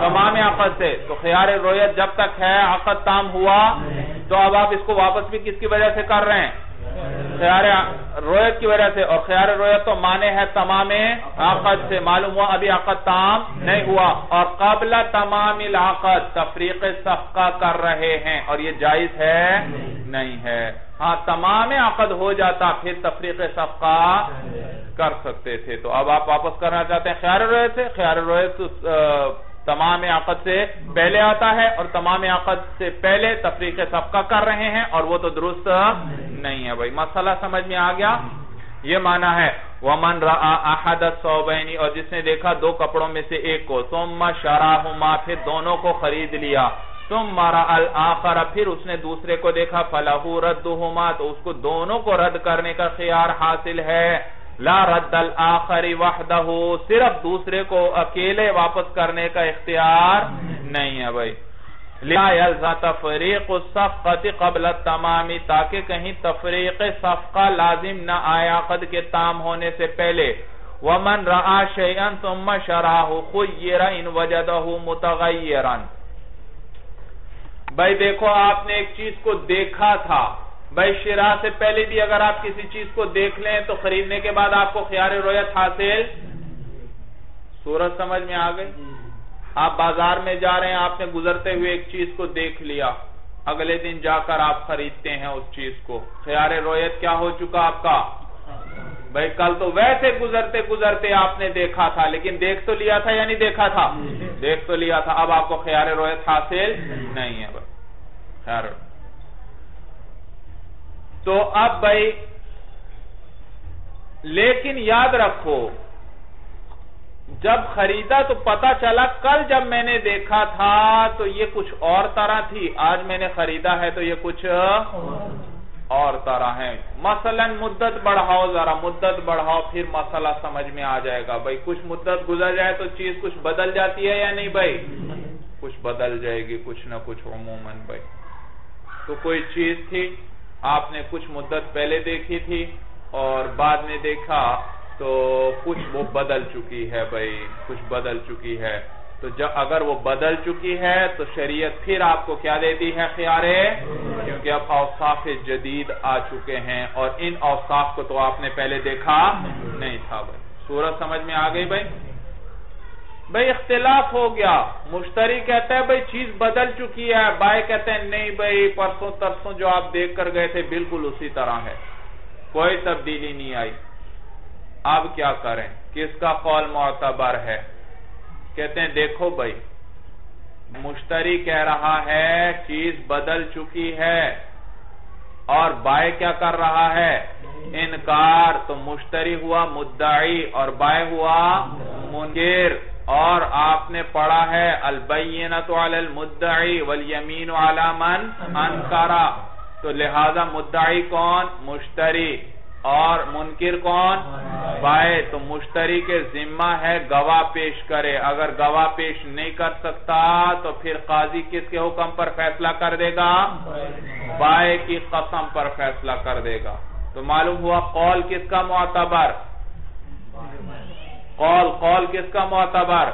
तमाम आकत से। तो खियार रोयत जब तक है आकत ताम हुआ तो अब आप इसको वापस भी किसकी वजह से कर रहे हैं? ख्यार रोयत की वजह से, और ख्यार रोयत तो माने है तमाम आकद से, मालूम हुआ अभी आकद ताम नहीं हुआ, और कबला तमाम आकद तफरीक सफका कर रहे हैं, और ये जायज़ है? नहीं है। हाँ तमाम आकद हो जाता, फिर तफरीक सफका कर सकते थे। तो अब आप वापस करना चाहते हैं ख्यार रोयत से? ख्यार रोयत तमाम आकद से पहले आता है और तमाम आकद से पहले तफरीक सबका कर रहे हैं और वो तो दुरुस्त नहीं है भाई। मसला समझ में आ गया? ये माना है, वमन अहद सौबैनी और जिसने देखा दो कपड़ों में से एक को तुम शराहुमा फिर दोनों को खरीद लिया। तुम मारा अल आखर, फिर उसने दूसरे को देखा, फलाहू रद्दुहुमा तो उसको दोनों को रद्द करने का ख्यार हासिल है। ला रद्दल आखरी वहदहू सिर्फ़ दूसरे को अकेले वापस करने का इख्तियार नहीं है भाई तफरीक सफ़त कबल तमामी ताकि कहीं तफरीक सफ़ा लाजिम न आया कद के ताम होने से पहले वमन रहा शयन तुम शराह खुयरा इन वजदहू भाई देखो आपने एक चीज़ को देखा था भाई, शिरा से पहले भी अगर आप किसी चीज़ को देख लें तो खरीदने के बाद आपको ख्यार रोयत हासिल। सूरज समझ में आ गई? आप बाज़ार में जा रहे हैं, आपने गुजरते हुए एक चीज़ को देख लिया। अगले दिन जाकर आप खरीदते हैं उस चीज़ को। ख्यार रोयत क्या हो चुका आपका? भाई, कल तो वैसे गुजरते गुजरते आपने देखा था, लेकिन देख तो लिया था या नहीं देखा था? देख तो लिया था। अब आपको ख्यार रोयत हासिल नहीं है ख्यार तो अब भाई, लेकिन याद रखो, जब खरीदा तो पता चला, कल जब मैंने देखा था तो ये कुछ और तरह थी। आज मैंने खरीदा है तो ये कुछ और तरह है। मसलन मुद्दत बढ़ाओ जरा, मुद्दत बढ़ाओ, फिर मसला समझ में आ जाएगा। भाई, कुछ मुद्दत गुजर जाए तो चीज़ कुछ बदल जाती है या नहीं भाई? कुछ बदल जाएगी, कुछ ना कुछ उमूमन भाई। तो कोई चीज़ थी? आपने कुछ मुद्दत पहले देखी थी और बाद में देखा तो कुछ वो बदल चुकी है भाई, कुछ बदल चुकी है। तो जब अगर वो बदल चुकी है तो शरीयत फिर आपको क्या देती है ख्यारे? क्योंकि अब औसाफ जदीद आ चुके हैं और इन औसाफ को तो आपने पहले देखा नहीं था भाई। सूरत समझ में आ गई भाई? भाई, इख्तिलाफ हो गया। मुश्तरी कहता है, भाई, चीज़ बदल चुकी है। बाय कहते हैं, नहीं भाई, परसों तरसों जो आप देख कर गए थे, बिल्कुल उसी तरह है। कोई तब्दीली नहीं आई। अब क्या करें? किसका कौल मोतबर है? कहते हैं, देखो भाई, मुश्तरी कह रहा है, चीज़ बदल चुकी है। और बाय क्या कर रहा है? इनकार। तो मुश्तरी हुआ मुद्दाई और बाय हुआ मुनगिर और आपने पढ़ा है अलबैन तो मुद्दई वल यमीन आलामन अनकारा तो लिहाजा मुद्दाई कौन? मुश्तरी। और मुनकिर कौन? बाय तो मुश्तरी के जिम्मा है, गवाह पेश करे। अगर गवाह पेश नहीं कर सकता तो फिर काजी किसके हुक्म पर फैसला कर देगा? बाय की कसम पर फैसला कर देगा। तो मालूम हुआ कौल किसका मोतबर कौल कौल किसका मोतबर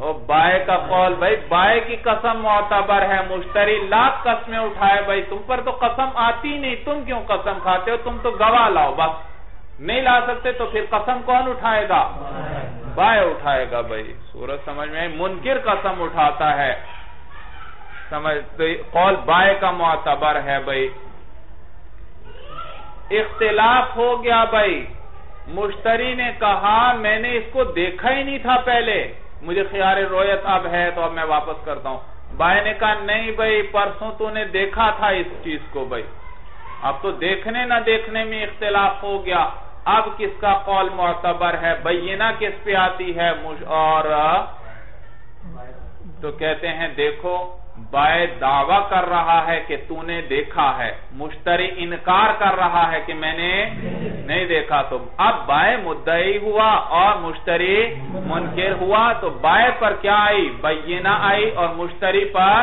और बाय का कौल। भाई बाय की कसम मोतबर है। मुश्तरी लाख कस्में उठाए। भाई, तुम पर तो कसम आती नहीं। तुम क्यों कसम खाते हो? तुम तो गवाह लाओ, बस। नहीं ला सकते तो फिर कसम कौन उठाएगा? बाय उठाएगा, भाई। सूरज समझ में मुनकिर कसम उठाता है। समझ तो कौल बाय का मोतबर है, भाई। इख्तिलाफ हो गया, भाई। मुश्तरी ने कहा, मैंने इसको देखा ही नहीं था पहले। मुझे ख्याल रोयत अब है तो अब मैं वापस करता हूँ। बाय ने कहा, नहीं भाई, परसों तूने देखा था इस चीज़ को भाई। अब तो देखने ना देखने में इख्तलाफ हो गया। अब किसका कौल मोतबर है? बैना किस पे आती है? और तो कहते हैं, देखो बाय दावा कर रहा है कि तूने देखा है। मुश्तरी इनकार कर रहा है कि मैंने नहीं देखा। तो अब बाय मुद्दई हुआ और मुश्तरी मुनकिर हुआ। तो बाय पर क्या आई? बैना आई और मुश्तरी पर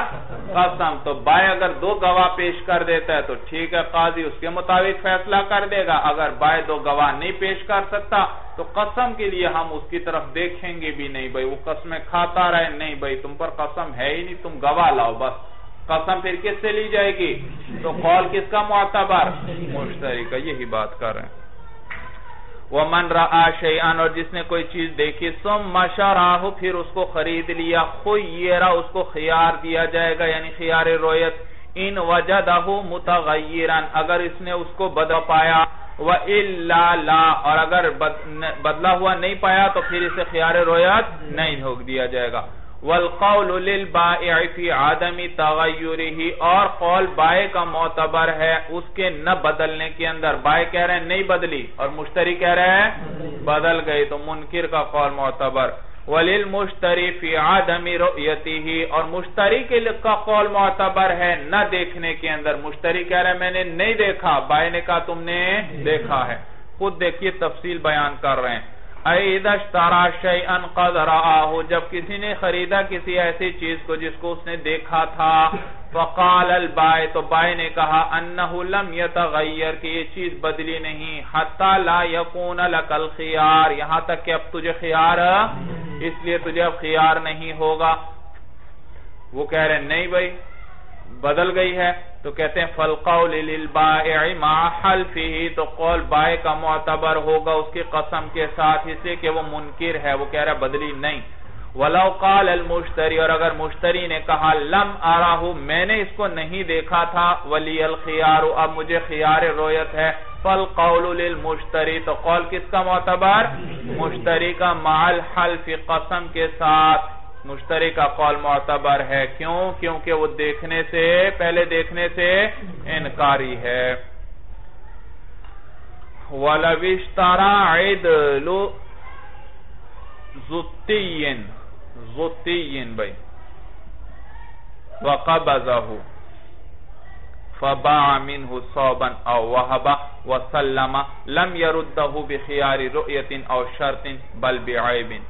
कसम। तो बाय अगर दो गवाह पेश कर देता है तो ठीक है, काजी, उसके मुताबिक फैसला कर देगा। अगर बाय दो गवाह नहीं पेश कर सकता तो कसम के लिए हम उसकी तरफ़ देखेंगे भी नहीं। भाई, वो कसमें खाता रहे। नहीं भाई, तुम पर कसम है ही नहीं, तुम गवाह लाओ। बस। कसम फिर किससे ली जाएगी? तो कॉल किसका मुआतबर? मुश्तरी का यही बात कर रहे हैं। वह मन रहा शयान और जिसने कोई चीज़ देखी सुम मशराह फिर उसको खरीद लिया। खुयरा उसको खियार दिया जाएगा यानी खियार रोयत। इन वजह मुतगैरन अगर इसने उसको बदल पाया व इल्ला और अगर बद, बदला हुआ नहीं पाया तो फिर इसे ख्यार रोयत नहीं भोग दिया जाएगा। वलकौलबाफी आदमी तगयुरी और कौल बाय का मोतबर है, उसके न बदलने के अंदर। बाय कह रहे हैं, नहीं बदली, और मुश्तरी कह रहे हैं, बदल गई तो मुनकिर का कौल मोतबर। वलिल मुश्तरी फ़ी आदमी रोयती ही और मुश्तरी के का कौल मोतबर है, न देखने के अंदर। मुश्तरी कह रहे हैं, मैंने नहीं देखा बाय ने कहा तुमने देखा है। खुद देखिए, तफसील बयान कर रहे हैं। हो जब किसी ने खरीदा किसी ऐसी चीज़ को जिसको उसने देखा था। फकाल अल बाय तो बाय ने कहा अन्नहुलम यतगैर कि ये चीज़ बदली नहीं। हत्ता ला यकून लकल खियार। यहाँ तक कि अब तुझे खियार, इसलिए तुझे अब खियार नहीं होगा। वो कह रहे, नहीं भाई, बदल गई है। तो कहते हैं फलकौल ही तो कौल बाय का मोतबर होगा उसकी कसम के साथ इसलिए कि वो मुनकिर है, वो कह रहा बदली नहीं। वलाउकाल अल मुश्तरी, और अगर मुश्तरी ने कहा, लम आराहू मैंने इसको नहीं देखा था वली अल खियार, अब मुझे खियार रोयत है। फल कौल मुश्तरी तो कौल किसका मोतबर? मुश्तरी का माल हल्फ कसम के साथ। मुश्तरी का कौल मोतबर है। क्यों? क्योंकि वो देखने से, पहले देखने से इनकारी है। वलविश्तारा लो जुत्तीन जुत्तीन भाई। वकबजहू। फबा बल बिन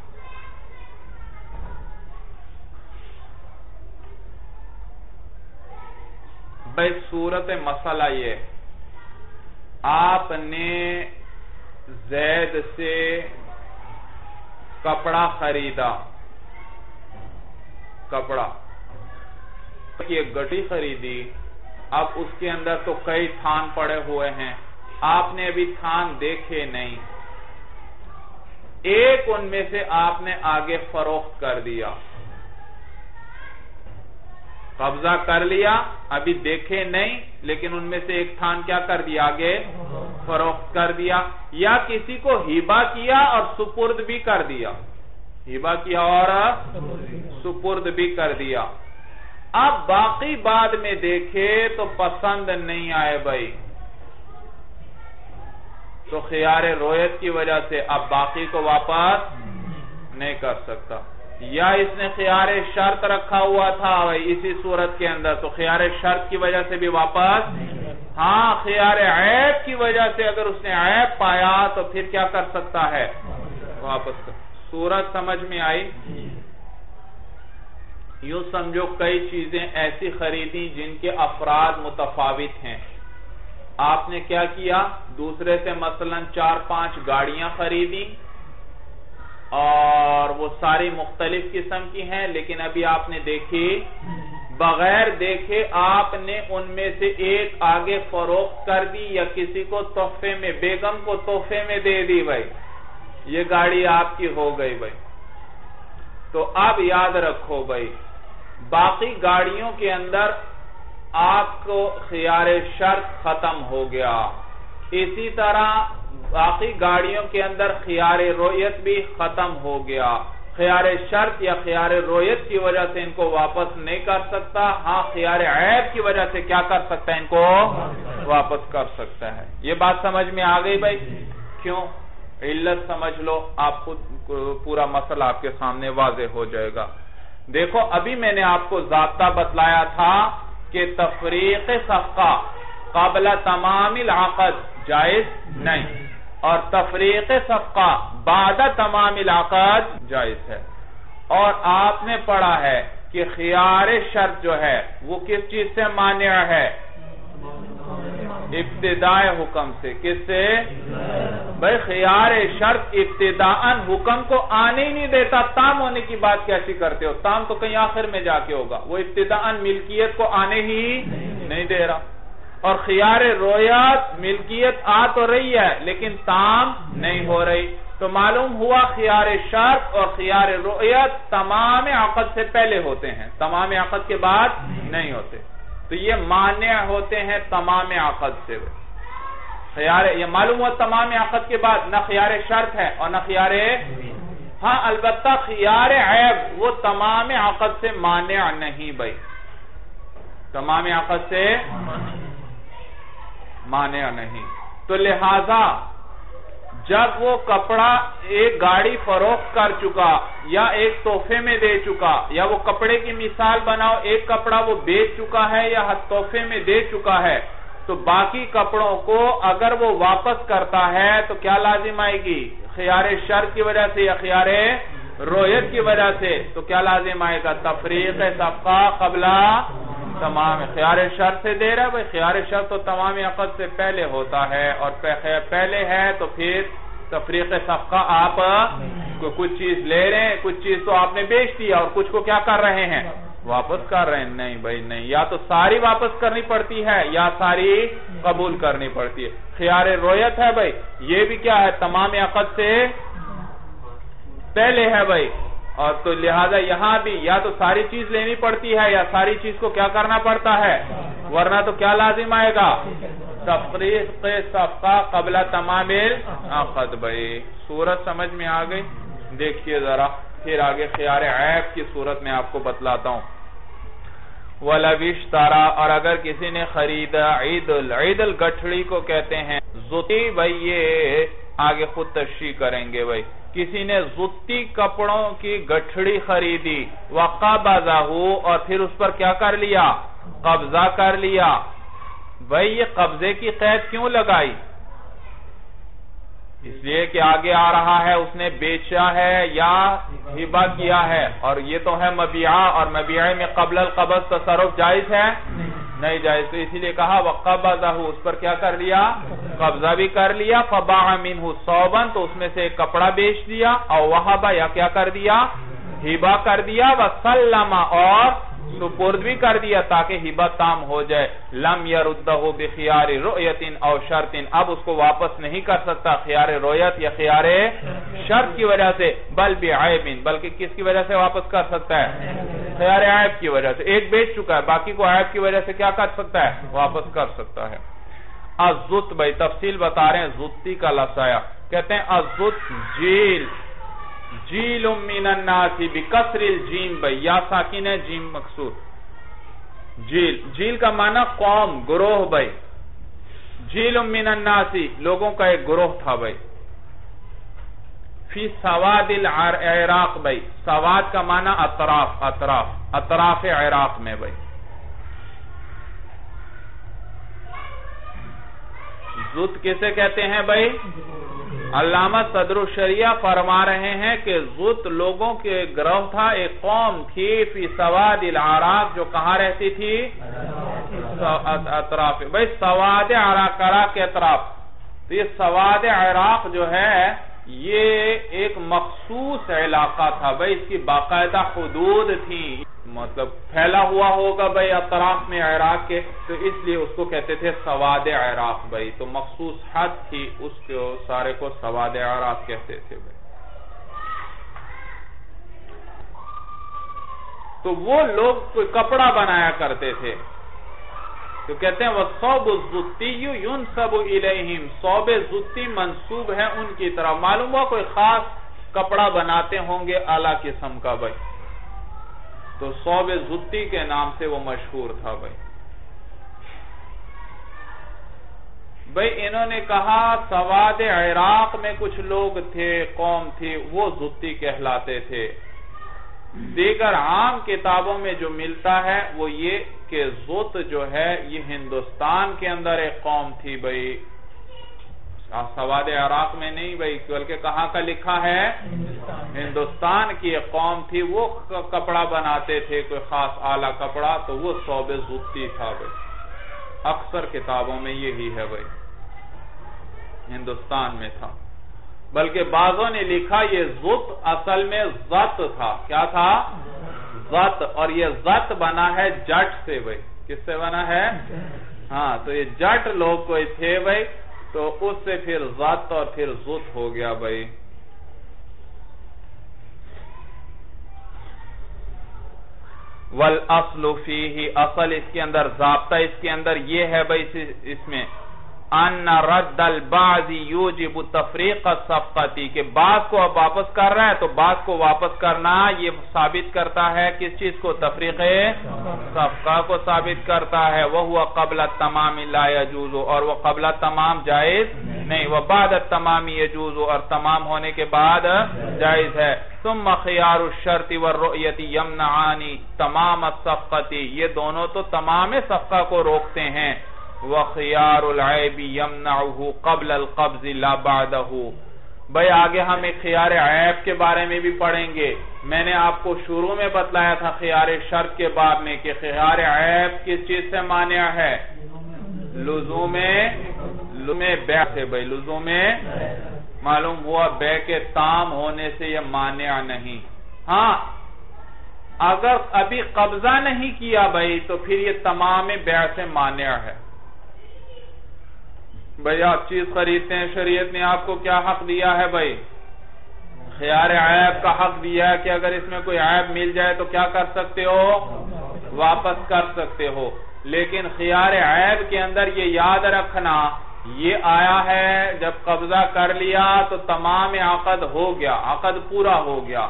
भाई, सूरत मसला ये। आपने जैद से कपड़ा खरीदा। कपड़ा। एक गटी खरीदी। अब उसके अंदर तो कई थान पड़े हुए हैं। आपने अभी थान देखे नहीं। एक उनमें से आपने आगे फरोख्त कर दिया। कब्जा कर लिया, अभी देखे नहीं, लेकिन उनमें से एक थान क्या कर दिया आगे? फरोख्त कर दिया। या किसी को हिबा किया और सुपुर्द भी कर दिया। हिबा किया और सुपुर्द भी कर दिया। अब बाकी बाद में देखे तो पसंद नहीं आए भाई। तो खियार रोयत की वजह से अब बाकी को वापस नहीं कर सकता। या इसने खियार शर्त रखा हुआ था इसी सूरत के अंदर। तो खियार शर्त की वजह से भी वापस? हाँ खियार ऐप की वजह से अगर उसने ऐप पाया तो फिर क्या कर सकता है? वापस कर। सूरत समझ में आई? यूँ समझो, कई चीज़ें ऐसी खरीदी जिनके अफराद मुतफावित हैं। आपने क्या किया? दूसरे से मसलन चार पाँच गाड़ियाँ खरीदी और वो सारी मुख्तलिफ़ किस्म की हैं, लेकिन अभी आपने देखी, बगैर देखे आपने उनमें से एक आगे फरोख्त कर दी या किसी को तोहफे में, बेगम को तोहफे में दे दी भाई। ये गाड़ी आपकी हो गई भाई। तो अब याद रखो भाई, बाकी गाड़ियों के अंदर आपको खियार शर्त खत्म हो गया। इसी तरह बाकी गाड़ियों के अंदर खियार रोयत भी खत्म हो गया। खियार शर्त या खियार रोयत की वजह से इनको वापस नहीं कर सकता। हाँ खियार ऐब की वजह से क्या कर सकता है इनको? वापस कर सकता है। ये बात समझ में आ गई भाई? क्यों? इल्लत समझ लो आप खुद पूरा मसला आपके सामने वाजे हो जाएगा। देखो, अभी मैंने आपको जबता बतलाया था कि तफरीक सफ़ा कबला तमामिल आकद, जायज़ नहीं। और तफरीक सफ़ा बाद तमाम इलाकात जायज़ है। और आपने पढ़ा है कि खियार शर्त जो है, वो किस चीज़ से मान्य है? इब्तदाए हुक्म से। किससे? भाई, खियार शर्त इब्तदान हुक्म को आने ही नहीं देता। ताम होने की बात कैसी करते हो? ताम तो कहीं आखिर में जाके होगा। वो इब्तदान मिल्कियत को आने ही नहीं दे रहा। और खियार रोयत, मिल्कियत आ तो रही है, लेकिन ताम नहीं हो रही। तो मालूम हुआ खियार शर्त और खियार रोयत तमाम अकद से पहले होते हैं, तमाम अकद के बाद नहीं होते। तो ये मान्य होते हैं तमाम अकद से। खियार, ये मालूम हुआ तमाम अकद के बाद न खियार शर्त है और न खियार हाँ अलबत्ता खियार ऐब, वो तमाम अकद से मान्य नहीं भाई। तमाम अकद से माने नहीं। तो लिहाजा, जब वो कपड़ा एक गाड़ी फरोख्त कर चुका, या एक तोहफे में दे चुका, या वो कपड़े की मिसाल बनाओ, एक कपड़ा वो बेच चुका है या तोहफे में दे चुका है तो बाकी कपड़ों को अगर वो वापस करता है तो क्या लाजिम आएगी? खियार शर की वजह से या खियार रोयत की वजह से तो क्या लाजिम आएगा? तफरीक सबका कबला तमाम ख्यार शर से दे रहा है। भाई, ख्यार शर तो तमाम अकद से पहले होता है और पहले है तो फिर तफरीक सबका आप को कुछ चीज़ ले रहे हैं, कुछ चीज़ तो आपने बेच दिया और कुछ को क्या कर रहे हैं? वापस कर रहे हैं। नहीं भाई, नहीं। या तो सारी वापस करनी पड़ती है, या सारी कबूल करनी पड़ती है। खियार रोयत है भाई, ये भी क्या है? तमाम अकद से पहले है भाई। और तो लिहाजा यहाँ भी या तो सारी चीज़ लेनी पड़ती है या सारी चीज़ को क्या करना पड़ता है? वरना तो क्या लाजिम आएगा? तफरीक सबका कबला तमामिल अकद भाई। सूरत समझ में आ गई? देखिए जरा, फिर आगे ख्यार ऐप की सूरत में आपको बतलाता हूँ। वलविश तारा, और अगर किसी ने खरीदा ईदुल ईदुल गठड़ी को कहते हैं, जुती भाई ये आगे खुद तशी करेंगे भाई। किसी ने जुत्ती कपड़ों की गठड़ी खरीदी वकाबाजा हो और फिर उस पर क्या कर लिया? कब्जा कर लिया। भाई, ये कब्जे की कैद क्यों लगाई? इसलिए कि आगे आ रहा है, उसने बेचा है या हिबा किया है। और ये तो है मबिया और मबिया में कबल कबज तसरुफ जायज़ है? नहीं जायज़। तो इसीलिए कहा, वह कबजा उस पर क्या कर लिया? कब्जा भी कर लिया। फबा मिन सौबन तो उसमें से कपड़ा बेच दिया। और वहाबा, या क्या कर दिया? हिबा कर दिया। व सल्लमा और सुपुर्द भी कर दिया ताकि हिबा ताम हो जाए। लम यरुद्दहु बिखियार रोयतिन और शर्तिन। अब उसको वापस नहीं कर सकता खियार रोयत या खियार शर्त की वजह से, बल आयबिन। बल्कि किसकी वजह से वापस कर सकता है? खियार आयब की वजह से। एक बेच चुका है, बाकी को आयब की वजह से क्या कर सकता है? वापस कर सकता है। अजुत भाई, तफसील बता रहे हैं, जुत्ती का लसाया। कहते हैं अजुत जील। जील उमिनन्नासी बिकसरिल जीम या साकिन है जीम मकसूद झील झील का माना कौम, ग्रोह भाई। झील उमिनन्नासी लोगों का एक ग्रोह था भाई। फ़ी सवादिल इराक भाई, सवाद का माना अतराफ अतराफ अतराफ इराक में भाई। जुत किसे कहते हैं भाई? अल्लामा सदरुशरिया फरमा रहे हैं कि जुत लोगों के ग्रह था, एक कौम थी, फ़ी सवाद आराक, जो कहाँ रहती थी? अतराफ। भाई, सवाद आराकरा के अतराफ। तो ये सवाद आराक जो है ये एक मखसूस इलाका था भाई, इसकी बाकायदा हदूद थी। मतलब फैला हुआ होगा भाई अतराफ में इराक के तो इसलिए उसको कहते थे सवाद इराक भाई। तो मखसूस हद थी, उसको सारे को सवाद इराक कहते थे भाई। तो वो लोग कोई कपड़ा बनाया करते थे। तो कहते हैं वह सौब जुत्ती यून सब इलहिम. सौब जुत्ती मंसूब है उनकी तरह। मालूम हुआ कोई खास कपड़ा बनाते होंगे आला किस्म का भाई? तो सौब जुत्ती के नाम से वो मशहूर था भाई। भाई, इन्होंने कहा, सवाद इराक में कुछ लोग थे, कौम थी, वो जुत्ती कहलाते थे। दीगर आम किताबों में जो मिलता है वो ये कि जुत जो है ये हिंदुस्तान के अंदर एक कौम थी भाई। सवाद अराक में नहीं भाई बल्कि कहाँ का लिखा है? हिंदुस्तान। की एक कौम थी वो कपड़ा बनाते थे कोई खास आला कपड़ा तो वो सौबे जुत्ती था भाई। अक्सर किताबों में यही है भाई। हिंदुस्तान में था। बल्कि बाजों ने लिखा, ये जुत असल में जत था। क्या था? जत। और ये जत बना है जट से भाई किससे बना है? हाँ तो ये जट लोग कोई थे भाई तो उससे फिर जत और फिर जुत हो गया भाई वल असलुफी ही असल इसके अंदर, जाब्ता इसके अंदर, ये है भाई इसमें। अन रद्दल बाजी यूजिब तफरीक सफ़ती के बाद को अब वापस कर रहा है तो बात को वापस करना ये साबित करता है किस चीज़ को? तफरीक सफ़ा को साबित करता है। वह हुआ कबला तमाम यजूजो, और वह कबला तमाम जायज़ नहीं, वह बाद तमाम यजूजो, और तमाम होने के बाद जायज़ है। तुम मखियार शर्ती व रोयती यमनानी, तमाम सफ़ती ये दोनों तो तमाम सफ़ा को रोकते हैं। व खियारबी यमनाहू कबल अलकब्ज लाबादहू भाई, आगे हम एक खियार ऐब के बारे में भी पढ़ेंगे। मैंने आपको शुरू में बतलाया था खियार शर्त के बारे में कि खियार ऐब किस चीज़ से मान्या है? लुजू में बै से भाई, लुजू में मालूम हुआ बै के ताम होने से यह मान्या नहीं। हाँ अगर अभी कब्जा नहीं किया भाई तो फिर ये तमाम बै से मान्या है। भाई, आप चीज़ खरीदते हैं, शरीयत ने आपको क्या हक दिया है भाई? खयार ऐब का हक दिया है कि अगर इसमें कोई ऐब मिल जाए तो क्या कर सकते हो? वापस कर सकते हो। लेकिन खयार ऐब के अंदर ये याद रखना, ये आया है, जब कब्जा कर लिया तो तमाम आकद हो गया, आकद पूरा हो गया।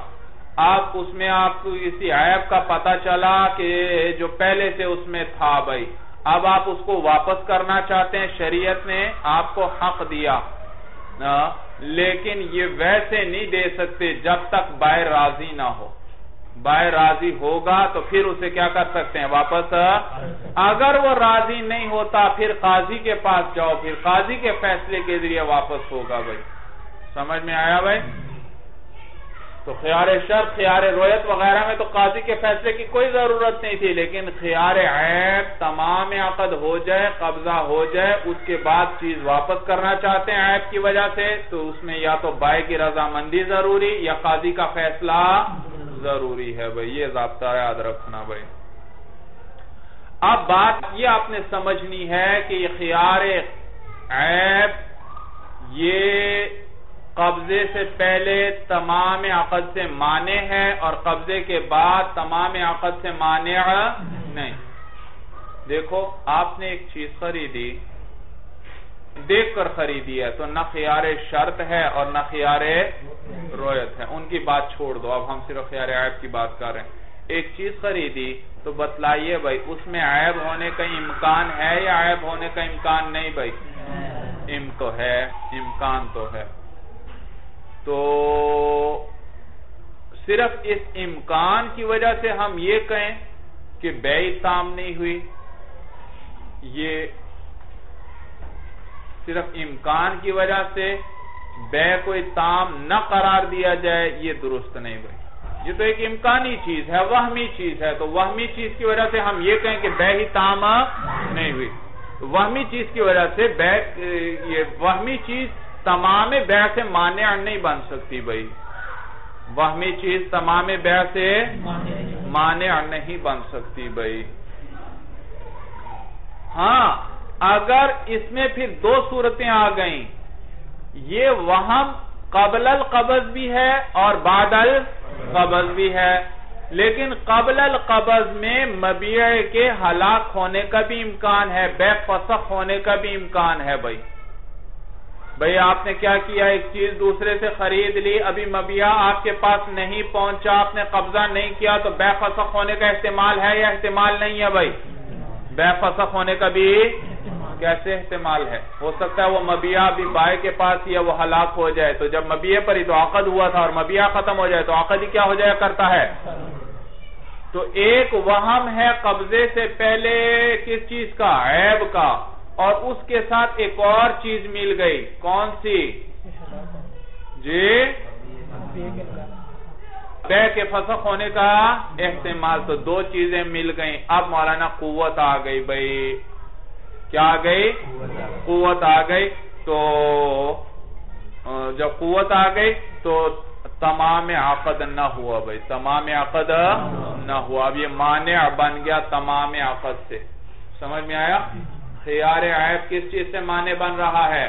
आप उसमें आपको इसी ऐब का पता चला कि जो पहले से उसमें था भाई। अब आप उसको वापस करना चाहते हैं, शरीयत ने आपको हक दिया। ना, लेकिन ये वैसे नहीं दे सकते जब तक बाय राज़ी ना हो। बाय राज़ी होगा तो फिर उसे क्या कर सकते हैं, वापस? अगर वो राज़ी नहीं होता, फिर काजी के पास जाओ, फिर काजी के फैसले के ज़रिए वापस होगा भाई। समझ में आया भाई? तो ख्यार शर्त ख्यार रोयत वगैरह में तो काजी के फैसले की कोई ज़रूरत नहीं थी, लेकिन ख्यार ऐब तमाम अकद हो जाए, कब्जा हो जाए, उसके बाद चीज़ वापस करना चाहते हैं ऐब की वजह से तो उसमें या तो बाय की रजामंदी ज़रूरी या काजी का फैसला ज़रूरी है भाई, ये जबता याद रखना भाई। अब बात ये आपने समझनी है कि ये ख्यार ऐब ये कब्जे से पहले तमाम अकद से माने हैं और कब्जे के बाद तमाम अकद से माने नहीं। देखो, आपने एक चीज़ खरीदी देख कर खरीदी है तो न खियार शर्त है और न खियार रोयत है। उनकी बात छोड़ दो, अब हम सिर्फ़ खियार ऐब की बात कर रहे हैं। एक चीज़ खरीदी तो बतलाइए भाई, उसमें ऐब होने का इम्कान है या ऐब होने का इम्कान नहीं भाई? इम तो है, इम्कान तो है। तो सिर्फ़ इस इम्कान की वजह से हम ये कहें कि बे ताम नहीं हुई। ये सिर्फ़ इम्कान की वजह से बे कोई ताम न करार दिया जाए, ये दुरुस्त नहीं हुई। ये तो एक इम्कानी चीज़ है, वहमी चीज़ है। तो वहमी चीज़ की वजह से हम ये कहें कि बे ही ताम नहीं हुई। वहमी चीज़ की वजह से बै ये वहमी चीज़ तमाम बै से मान्य नहीं बन सकती भाई। वह वहमी चीज़ तमाम बै से मान्य नहीं बन सकती भाई। हाँ अगर इसमें फिर दो सूरतें आ गई। ये वहम कबलल कबज भी है और बादल कबज भी है। लेकिन कबलल कबज में मबिया के हलाक होने का भी इम्कान है बै फसक होने का भी इम्कान है भाई। भाई, आपने क्या किया? एक चीज़ दूसरे से खरीद ली, अभी मबिया आपके पास नहीं पहुँचा, आपने कब्जा नहीं किया तो बेफसक होने का इस्तेमाल है या इस्तेमाल नहीं है भाई? बेफसक होने का भी कैसे इस्तेमाल है? हो सकता है वो मबिया अभी बाय के पास या वो हलाक हो जाए। तो जब मबिया पर ही तो आकद हुआ था और मबिया खत्म हो जाए तो आकद ही क्या हो जाया करता है? तो एक वहम है कब्जे से पहले किस चीज़ का? ऐब का। और उसके साथ एक और चीज़ मिल गई। कौन सी? जी। बै के फसक होने का इस्तेमाल। तो दो चीज़ें मिल गई। अब मौलाना कुत आ गई भाई। क्या आ गई? कुत आ गई। तो जब कुत आ गई तो तमाम आकद न हुआ भाई। तमाम आकद न हुआ। अब ये मान्य बन गया तमाम आकद से। समझ में आया? खियार ऐब किस चीज़ से माने बन रहा है?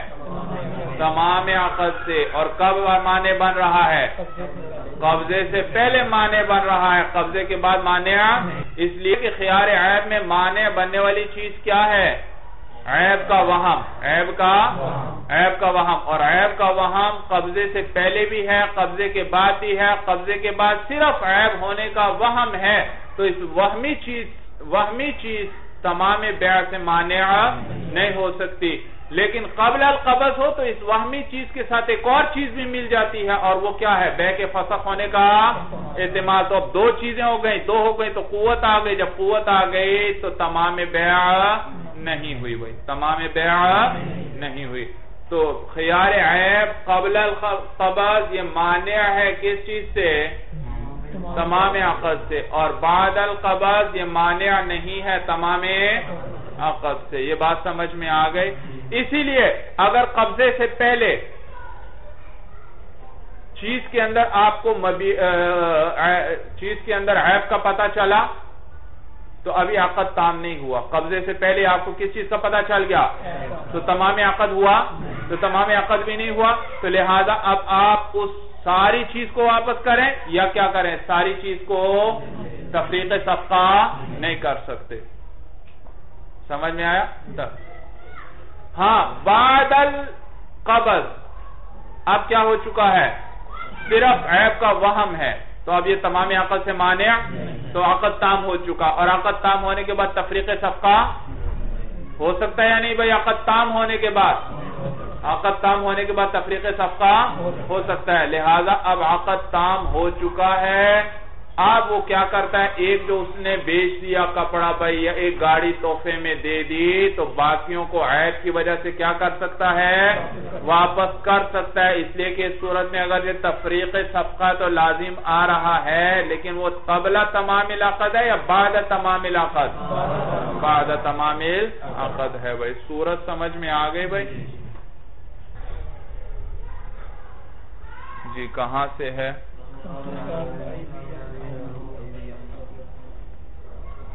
तमाम अकद से। और कब माने बन रहा है? कब्जे से पहले माने बन रहा है। कब्जे के बाद माने इसलिए कि खियार ऐब में माने बनने वाली चीज़ क्या है? ऐब का वहम। ऐब का ऐब का वहम। और ऐब का वहम कब्जे से पहले भी है, कब्जे के बाद भी है। कब्जे के बाद सिर्फ़ ऐब होने का वहम है। तो इस वहमी चीज़ वहमी चीज़ तमाम ब्याह से मान्या नहीं हो सकती। लेकिन कबल अल कबज हो तो इस वहमी चीज़ के साथ एक और चीज़ भी मिल जाती है, और वो क्या है? बै के फसक होने का इस्तेमाल। तो अब दो चीज़ें हो गई, दो हो गई तो कुत आ गई। जब कुत आ गई तो तमाम ब्याह नहीं हुई भाई तमाम बेआ नहीं हुई। तो खयार ऐब कबल कबज, ये मान्य है किस चीज़ से? तमाम अकद से। और बादल कबज ये मान्य नहीं है तमाम अकद से। ये बात समझ में आ गई। इसीलिए अगर कब्जे से पहले चीज़ के अंदर आपको चीज़ के अंदर ऐब का पता चला तो अभी आकद ताम नहीं हुआ। कब्जे से पहले आपको किस चीज़ का पता चल गया? तो तमाम आकद हुआ। तो तमाम आकद भी नहीं हुआ। तो लिहाजा अब आप उस सारी चीज़ को वापस करें, या क्या करें? सारी चीज़ को तफरीक सफका नहीं कर सकते। समझ में आया? तब। हाँ बादल कबज। अब क्या हो चुका है? सिर्फ़ ऐप का वहम है। तो अब ये तमाम अकल से माने तो अकद ताम हो चुका। और अकद ताम होने के बाद तफरीक सफका हो सकता है या नहीं भाई? अकद ताम होने के बाद। अकद ताम होने के बाद तफरीक सफका हो सकता है। लिहाजा अब अकद ताम हो चुका है। अब वो क्या करता है? एक जो उसने बेच दिया कपड़ा भाई या एक गाड़ी तोहफे में दे दी तो बाकियों को ऐप की वजह से क्या कर सकता है? वापस कर सकता है। इसलिए कि इस सूरत में अगर ये तफरीक सबका तो लाजिम आ रहा है। लेकिन वो तबला तमाम अकद है या बाद तमाम अकद बाद तमाम अकद है भाई। सूरत समझ में आ गई भाई। जी, कहाँ से है?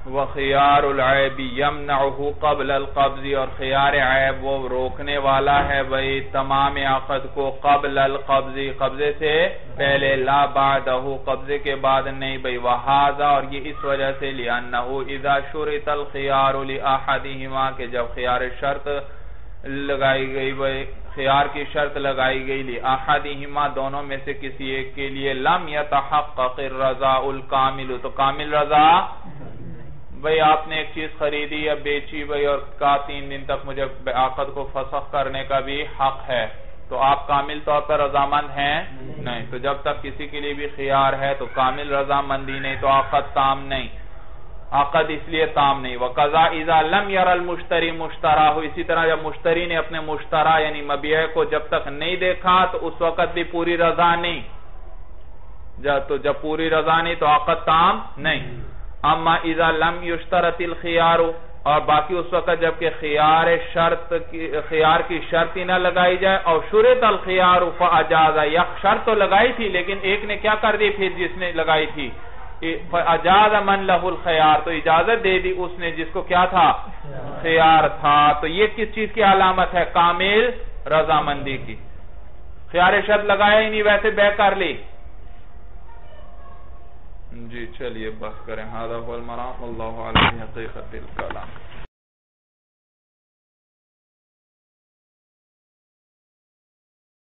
व खियारबी यमनहू कबल कब्जी, और खियार ऐब वो रोकने वाला है। भाई तमाम आकद को कबल कब्जी, कब्जे से पहले, ला बादहू, कब्जे के बाद नहीं। भाई, वहाजा, और ये इस वजह से लिया नहू इजा शुरतल खियार हिमा के जब खियार शर्त लगाई गई खियार की शर्त लगाई गई ली। अहदिमा दोनों में से किसी एक के लिए लम या यतहक़ रजा उल कामिल। तो कामिल रजा भाई आपने एक चीज़ खरीदी या बेची भाई और का तीन दिन तक मुझे आकद को फसख करने का भी हक है। तो आप कामिल तौर पर रजामंद हैं? नहीं। तो जब तक किसी के लिए भी खियार है तो कामिल रजामंदी नहीं तो आकद ताम नहीं। आकद इसलिए ताम नहीं। वह कजा इजा लम यारल मुश्तरी मुश्तरा हो। इसी तरह जब मुश्तरी ने अपने मुश्तरा, यानी मबिया को जब तक नहीं देखा तो उस वक्त भी पूरी रजा नहीं। जब तो जब पूरी रजा नहीं तो आकद ताम नहीं। अम्मा इजा लम युश्तरतिल खियारो। और बाकी उस वक्त जबकि खियार शर्त की, खियार की शर्त ही ना लगाई जाए, और शुरत अल खियार अजाजा यह शर्त तो लगाई थी, लेकिन एक ने क्या कर दी फिर जिसने लगाई थी? अजाज मन लहुल खयार तो इजाज़त दे दी उसने जिसको क्या था? खियार था। तो ये किस चीज़ की अलामत है? कामिल रजामंदी की। खियार शर्त लगाया ही नहीं, वैसे बै कर ली। जी, चलिए बस करें। हादा मराम। अल्लाह हकीकत कलाम